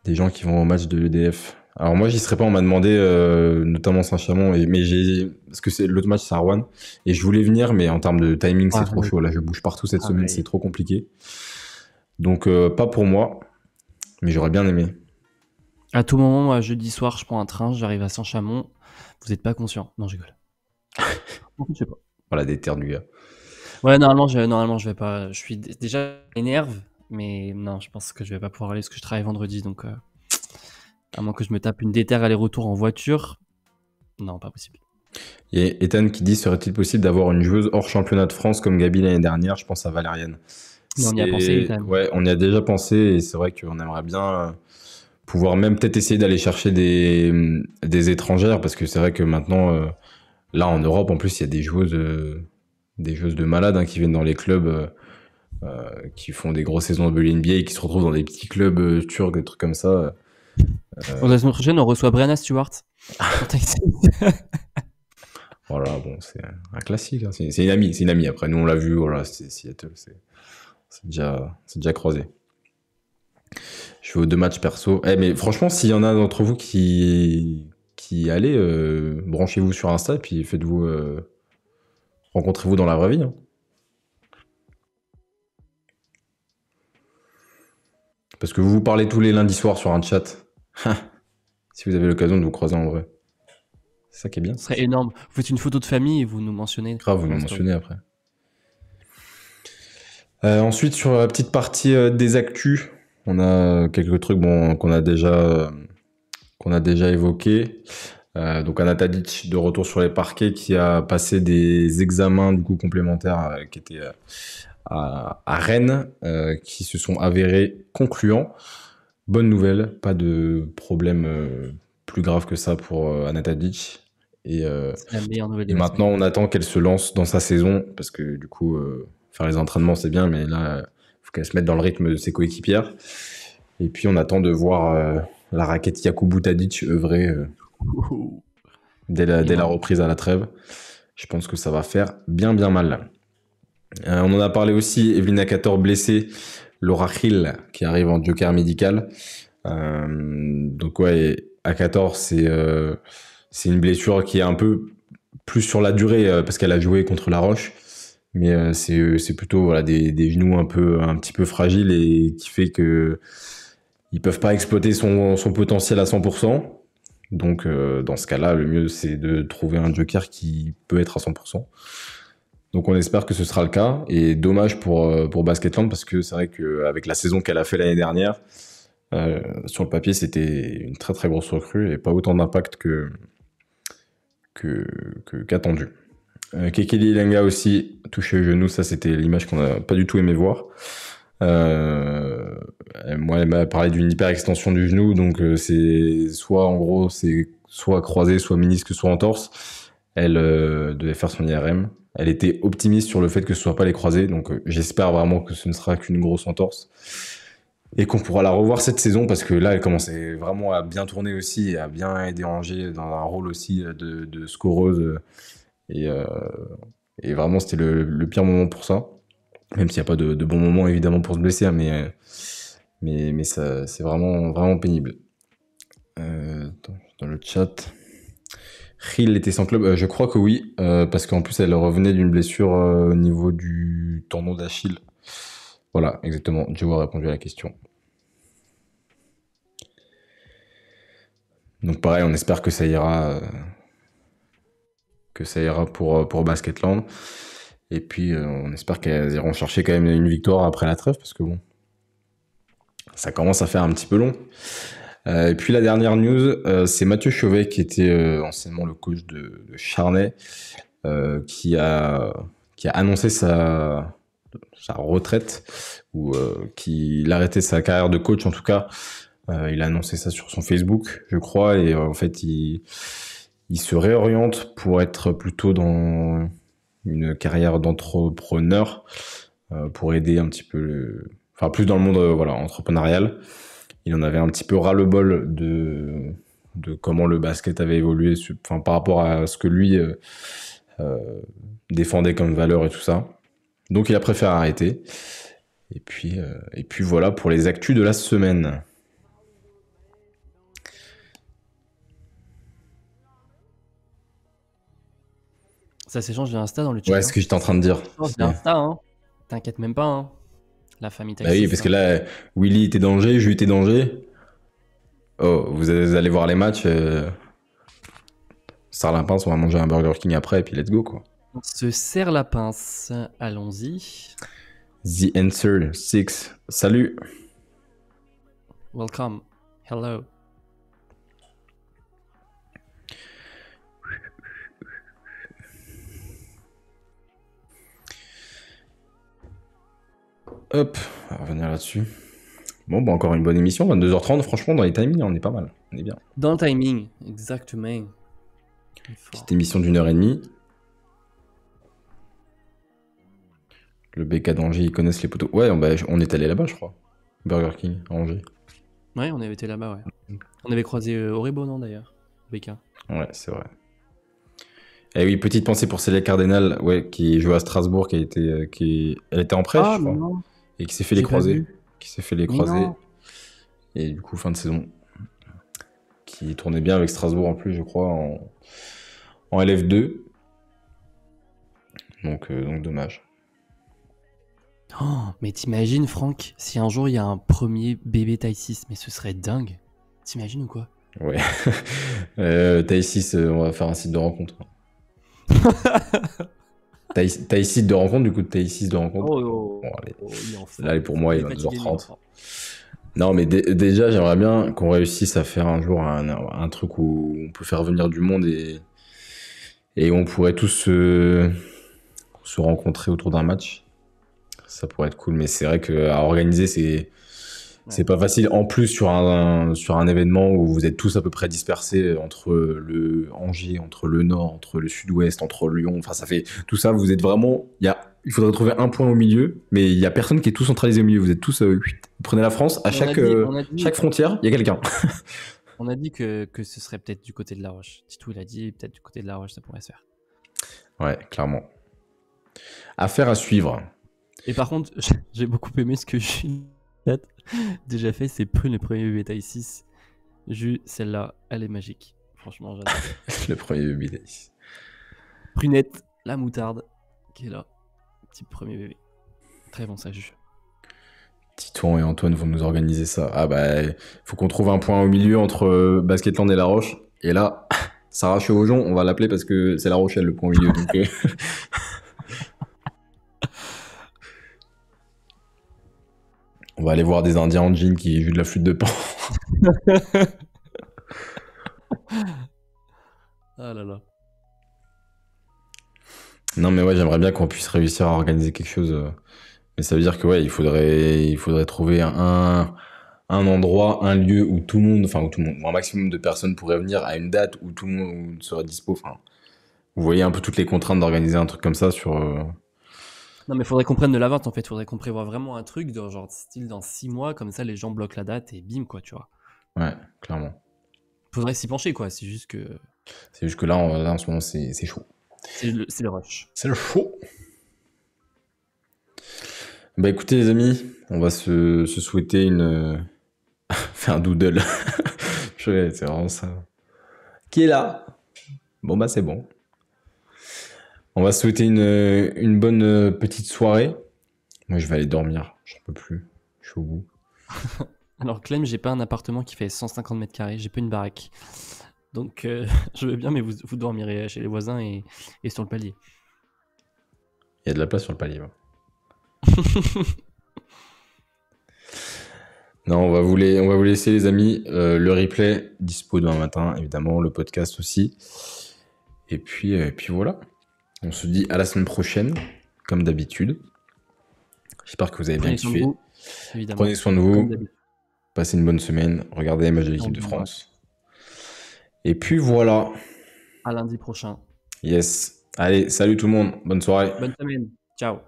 Des gens qui vont au match de l'EDF. Alors moi, j'y serais pas. On m'a demandé, euh, notamment Saint-Chamond, mais j'ai, parce que c'est l'autre match, c'est Arwan, et je voulais venir, mais en termes de timing, c'est trop chaud. Là, je bouge partout cette ah semaine, c'est trop compliqué. Donc euh, pas pour moi, mais j'aurais bien aimé. À tout moment, moi, jeudi soir, je prends un train, j'arrive à Saint-Chamond. Vous n'êtes pas conscient. Non, je rigole. je sais pas. Voilà, gars. Ouais, normalement, je, normalement, je vais pas. Je suis déjà énerve, mais non, je pense que je vais pas pouvoir aller parce que je travaille vendredi, donc euh, à moins que je me tape une déterre aller-retour en voiture, non, pas possible. Et Ethan qui dit serait-il possible d'avoir une joueuse hors championnat de France comme Gabi l'année dernière? Je pense à Valériane. on y a pensé, Ethan. Ouais, on y a déjà pensé et c'est vrai qu'on aimerait bien pouvoir même peut-être essayer d'aller chercher des, des étrangères parce que c'est vrai que maintenant euh, là en Europe en plus il y a des joueuses euh, des joueuses de malades hein, qui viennent dans les clubs euh, qui font des grosses saisons de NBA et qui se retrouvent dans des petits clubs turcs des trucs comme ça pour la semaine prochaine on reçoit Brenna Stewart. Voilà bon c'est un classique hein. c'est une amie c'est une amie. Après nous on l'a vu voilà c'est Seattle c'est déjà c'est déjà croisé je fais aux deux matchs perso. Eh, mais franchement, s'il y en a d'entre vous qui, qui allez, euh, branchez-vous sur Insta et puis faites-vous. Euh, rencontrez-vous dans la vraie vie. Hein. Parce que vous vous parlez tous les lundis soirs sur un chat. si vous avez l'occasion de vous croiser en vrai. C'est ça qui est bien. Ce serait énorme. Vous faites une photo de famille et vous nous mentionnez. Grave, vous nous mentionnez après. Euh, ensuite, sur la petite partie des actus, on a quelques trucs bon, qu'on a déjà qu'on a déjà évoqué. Euh, donc Anatadic de retour sur les parquets qui a passé des examens du coup complémentaires euh, qui étaient euh, à, Rennes qui se sont avérés concluants. Bonne nouvelle, pas de problème plus grave que ça pour Anatadic. Et, et maintenant on attend qu'elle se lance dans sa saison parce que du coup faire les entraînements c'est bien mais là faut qu'elle se mette dans le rythme de ses coéquipières. Et puis on attend de voir euh, la raquette Yakubu Tadic œuvrer euh, dès, la, dès, la, reprise à la trêve. Je pense que ça va faire bien bien mal. Euh, on en a parlé aussi, Evelyn Akator blessée, Laura Hill qui arrive en joker médical. donc ouais, Akator c'est c'est une blessure qui est un peu plus sur la durée parce qu'elle a joué contre La Roche mais euh, euh, c'est plutôt voilà, des, des, genoux un, peu, un petit peu fragiles et qui fait que ils peuvent pas exploiter son, son potentiel à 100%. Donc euh, dans ce cas-là, le mieux c'est de trouver un joker qui peut être à 100%. Donc on espère que ce sera le cas. Et dommage pour, pour Basketland parce que c'est vrai qu'avec la saison qu'elle a fait l'année dernière, sur le papier c'était une très très grosse recrue et pas autant d'impact que qu'attendu. Euh, Kekeli Lenga aussi, touché au genou, ça c'était l'image qu'on n'a pas du tout aimé voir. Euh, moi, elle m'a parlé d'une hyperextension du genou, donc euh, c'est soit en gros, c'est soit croisé, soit ménisque, soit en torse. Elle devait faire son IRM. Elle était optimiste sur le fait que ce soit pas les croisés, donc j'espère vraiment que ce ne sera qu'une grosse entorse. et qu'on pourra la revoir cette saison parce que là, elle commençait vraiment à bien tourner aussi à bien aider Angers dans un rôle aussi de, de scoreuse. Et, euh, et vraiment, c'était le, pire moment pour ça. Même s'il n'y a pas de, bon moment évidemment pour se blesser, mais, mais, mais c'est vraiment, vraiment pénible. Euh, dans le chat. Hill était sans club euh, Je crois que oui, parce qu'en plus elle revenait d'une blessure au niveau du tendon d'Achille. Voilà, exactement. Joe a répondu à la question. Donc pareil, on espère que ça ira, que ça ira pour, pour Basketland. Et puis on espère qu'elles iront chercher quand même une victoire après la trêve, parce que bon, ça commence à faire un petit peu long. Euh, et puis la dernière news, euh, c'est Mathieu Chauvet qui était euh, anciennement le coach de, de qui a qui a annoncé sa sa retraite ou qu'il arrêtait sa carrière de coach en tout cas. il a annoncé ça sur son Facebook, je crois, et en fait il il se réoriente pour être plutôt dans une carrière d'entrepreneur pour aider un petit peu le... enfin plus dans le monde voilà entrepreneurial il en avait un petit peu ras-le-bol de, de comment le basket avait évolué enfin, par rapport à ce que lui euh, euh, défendait comme valeur et tout ça. Donc il a préféré arrêter. Et puis, euh, et puis voilà pour les actus de la semaine. Ça s'échange de Insta dans le chat. Ouais, ce que j'étais en train de dire. Insta, hein. T'inquiète même pas, hein. La famille Bah oui, parce que là, Willy était danger, Jules était danger. Oh, vous allez voir les matchs. Euh... la pince, on va manger un Burger King après, et puis let's go, quoi. On se serre la pince. Allons-y. The Answer 6. Salut. Welcome. Hello. Hop, on va revenir là-dessus. Bon, bah encore une bonne émission, 22h30, franchement, dans les timings, on est pas mal. On est bien. Dans le timing, exactement. Petite émission d'une heure et demie. Le BK d'Angers, ils connaissent les poteaux. Ouais, on, bah, on est allé là-bas, je crois. Burger King, à Angers. Ouais, on avait été là-bas, ouais. On avait croisé euh, non, d'ailleurs BK. Ouais, c'est vrai. Et eh oui, petite pensée pour Célia Cardinal, ouais, qui joue à Strasbourg, qui a été, euh, qui, elle était en prêt, ah, je crois. Non et qui s'est fait les croiser. Qui s'est fait les croiser. Et du coup, fin de saison. Qui tournait bien avec Strasbourg en plus, je crois, en, en LF2. Donc, euh, donc dommage. Oh, mais t'imagines, Franck, si un jour il y a un premier bébé taille 6, mais ce serait dingue. T'imagines ou quoi? Ouais. euh, taille 6, euh, on va faire un site de rencontre. T'as ici de rencontre, du coup, t'as ici de rencontre. Oh, bon, allez. Oh, Là, pour moi, il est 22h30. Non, mais déjà, j'aimerais bien qu'on réussisse à faire un jour un, truc où on peut faire venir du monde et, et on pourrait tous se, se rencontrer autour d'un match. Ça pourrait être cool, mais c'est vrai qu'à organiser, c'est c'est pas facile. En plus, sur un, sur un événement où vous êtes tous à peu près dispersés entre le Angers, entre le Nord, entre le Sud-Ouest, entre Lyon. Enfin, ça fait tout ça. Vous êtes vraiment. Il y a, il faudrait trouver un point au milieu, mais il y a personne qui est tout centralisé au milieu. Vous êtes tous. Euh, vous prenez la France. À chaque, euh, chaque frontière, il y a quelqu'un. on a dit que, que ce serait peut-être du côté de La Roche. Titou, il a dit peut-être du côté de La Roche, ça pourrait se faire. Ouais, clairement. Affaire à suivre. Et par contre, j'ai beaucoup aimé ce que j'ai déjà fait, c'est Prune le premier bébé taille 6. Jus, celle-là, elle est magique. Franchement, j'adore. le premier bébé taille 6. Prunette, la moutarde, qui est là. Petit premier bébé. Très bon ça, Jus. Titouan et Antoine vont nous organiser ça. Ah bah, faut qu'on trouve un point au milieu entre euh, Basketland et La Roche. Et là, Sarah Chevaujon, on va l'appeler parce que c'est La Rochelle le point au milieu. donc, On va aller voir des Indiens en jean qui jouent de la flûte de pan. ah là là. Non mais ouais, j'aimerais bien qu'on puisse réussir à organiser quelque chose. Euh. Mais ça veut dire que ouais, il faudrait, il faudrait trouver un, un endroit, un lieu où tout le monde, enfin où tout le monde, un maximum de personnes pourraient venir à une date où tout le monde serait dispo. Enfin, vous voyez un peu toutes les contraintes d'organiser un truc comme ça sur. Non, mais faudrait qu'on prenne de l'avance en fait. Faudrait qu'on prévoit vraiment un truc, dans, genre style dans 6 mois, comme ça les gens bloquent la date et bim, quoi, tu vois. Ouais, clairement. Faudrait s'y pencher, quoi. C'est juste que. C'est juste que là, en, là, en ce moment, c'est c'est chaud. C'est le, rush. C'est le chaud. Bah écoutez les amis, on va se, se souhaiter une... faire un doodle. C'est vraiment ça. Qui est là? Bon bah c'est bon. On va se souhaiter une, une bonne euh, petite soirée. Moi je vais aller dormir, j'en peux plus. Je suis au bout. Alors, Clem, j'ai pas un appartement qui fait 150 mètres carrés, j'ai pas une baraque. Donc, euh, je veux bien, mais vous, vous dormirez chez les voisins et, et sur le palier. Il y a de la place sur le palier. Non, on va vous, les- on va vous laisser les amis. Euh, le replay dispo demain matin, évidemment, le podcast aussi. Et puis, et puis voilà. On se dit à la semaine prochaine, comme d'habitude. J'espère que vous avez bien Prenez kiffé. évidemment. Prenez soin de vous. Passez une bonne semaine. Regardez les matchs de l'équipe de France. Et puis voilà. À lundi prochain. Yes. Allez, salut tout le monde. Bonne soirée. Bonne semaine. Ciao.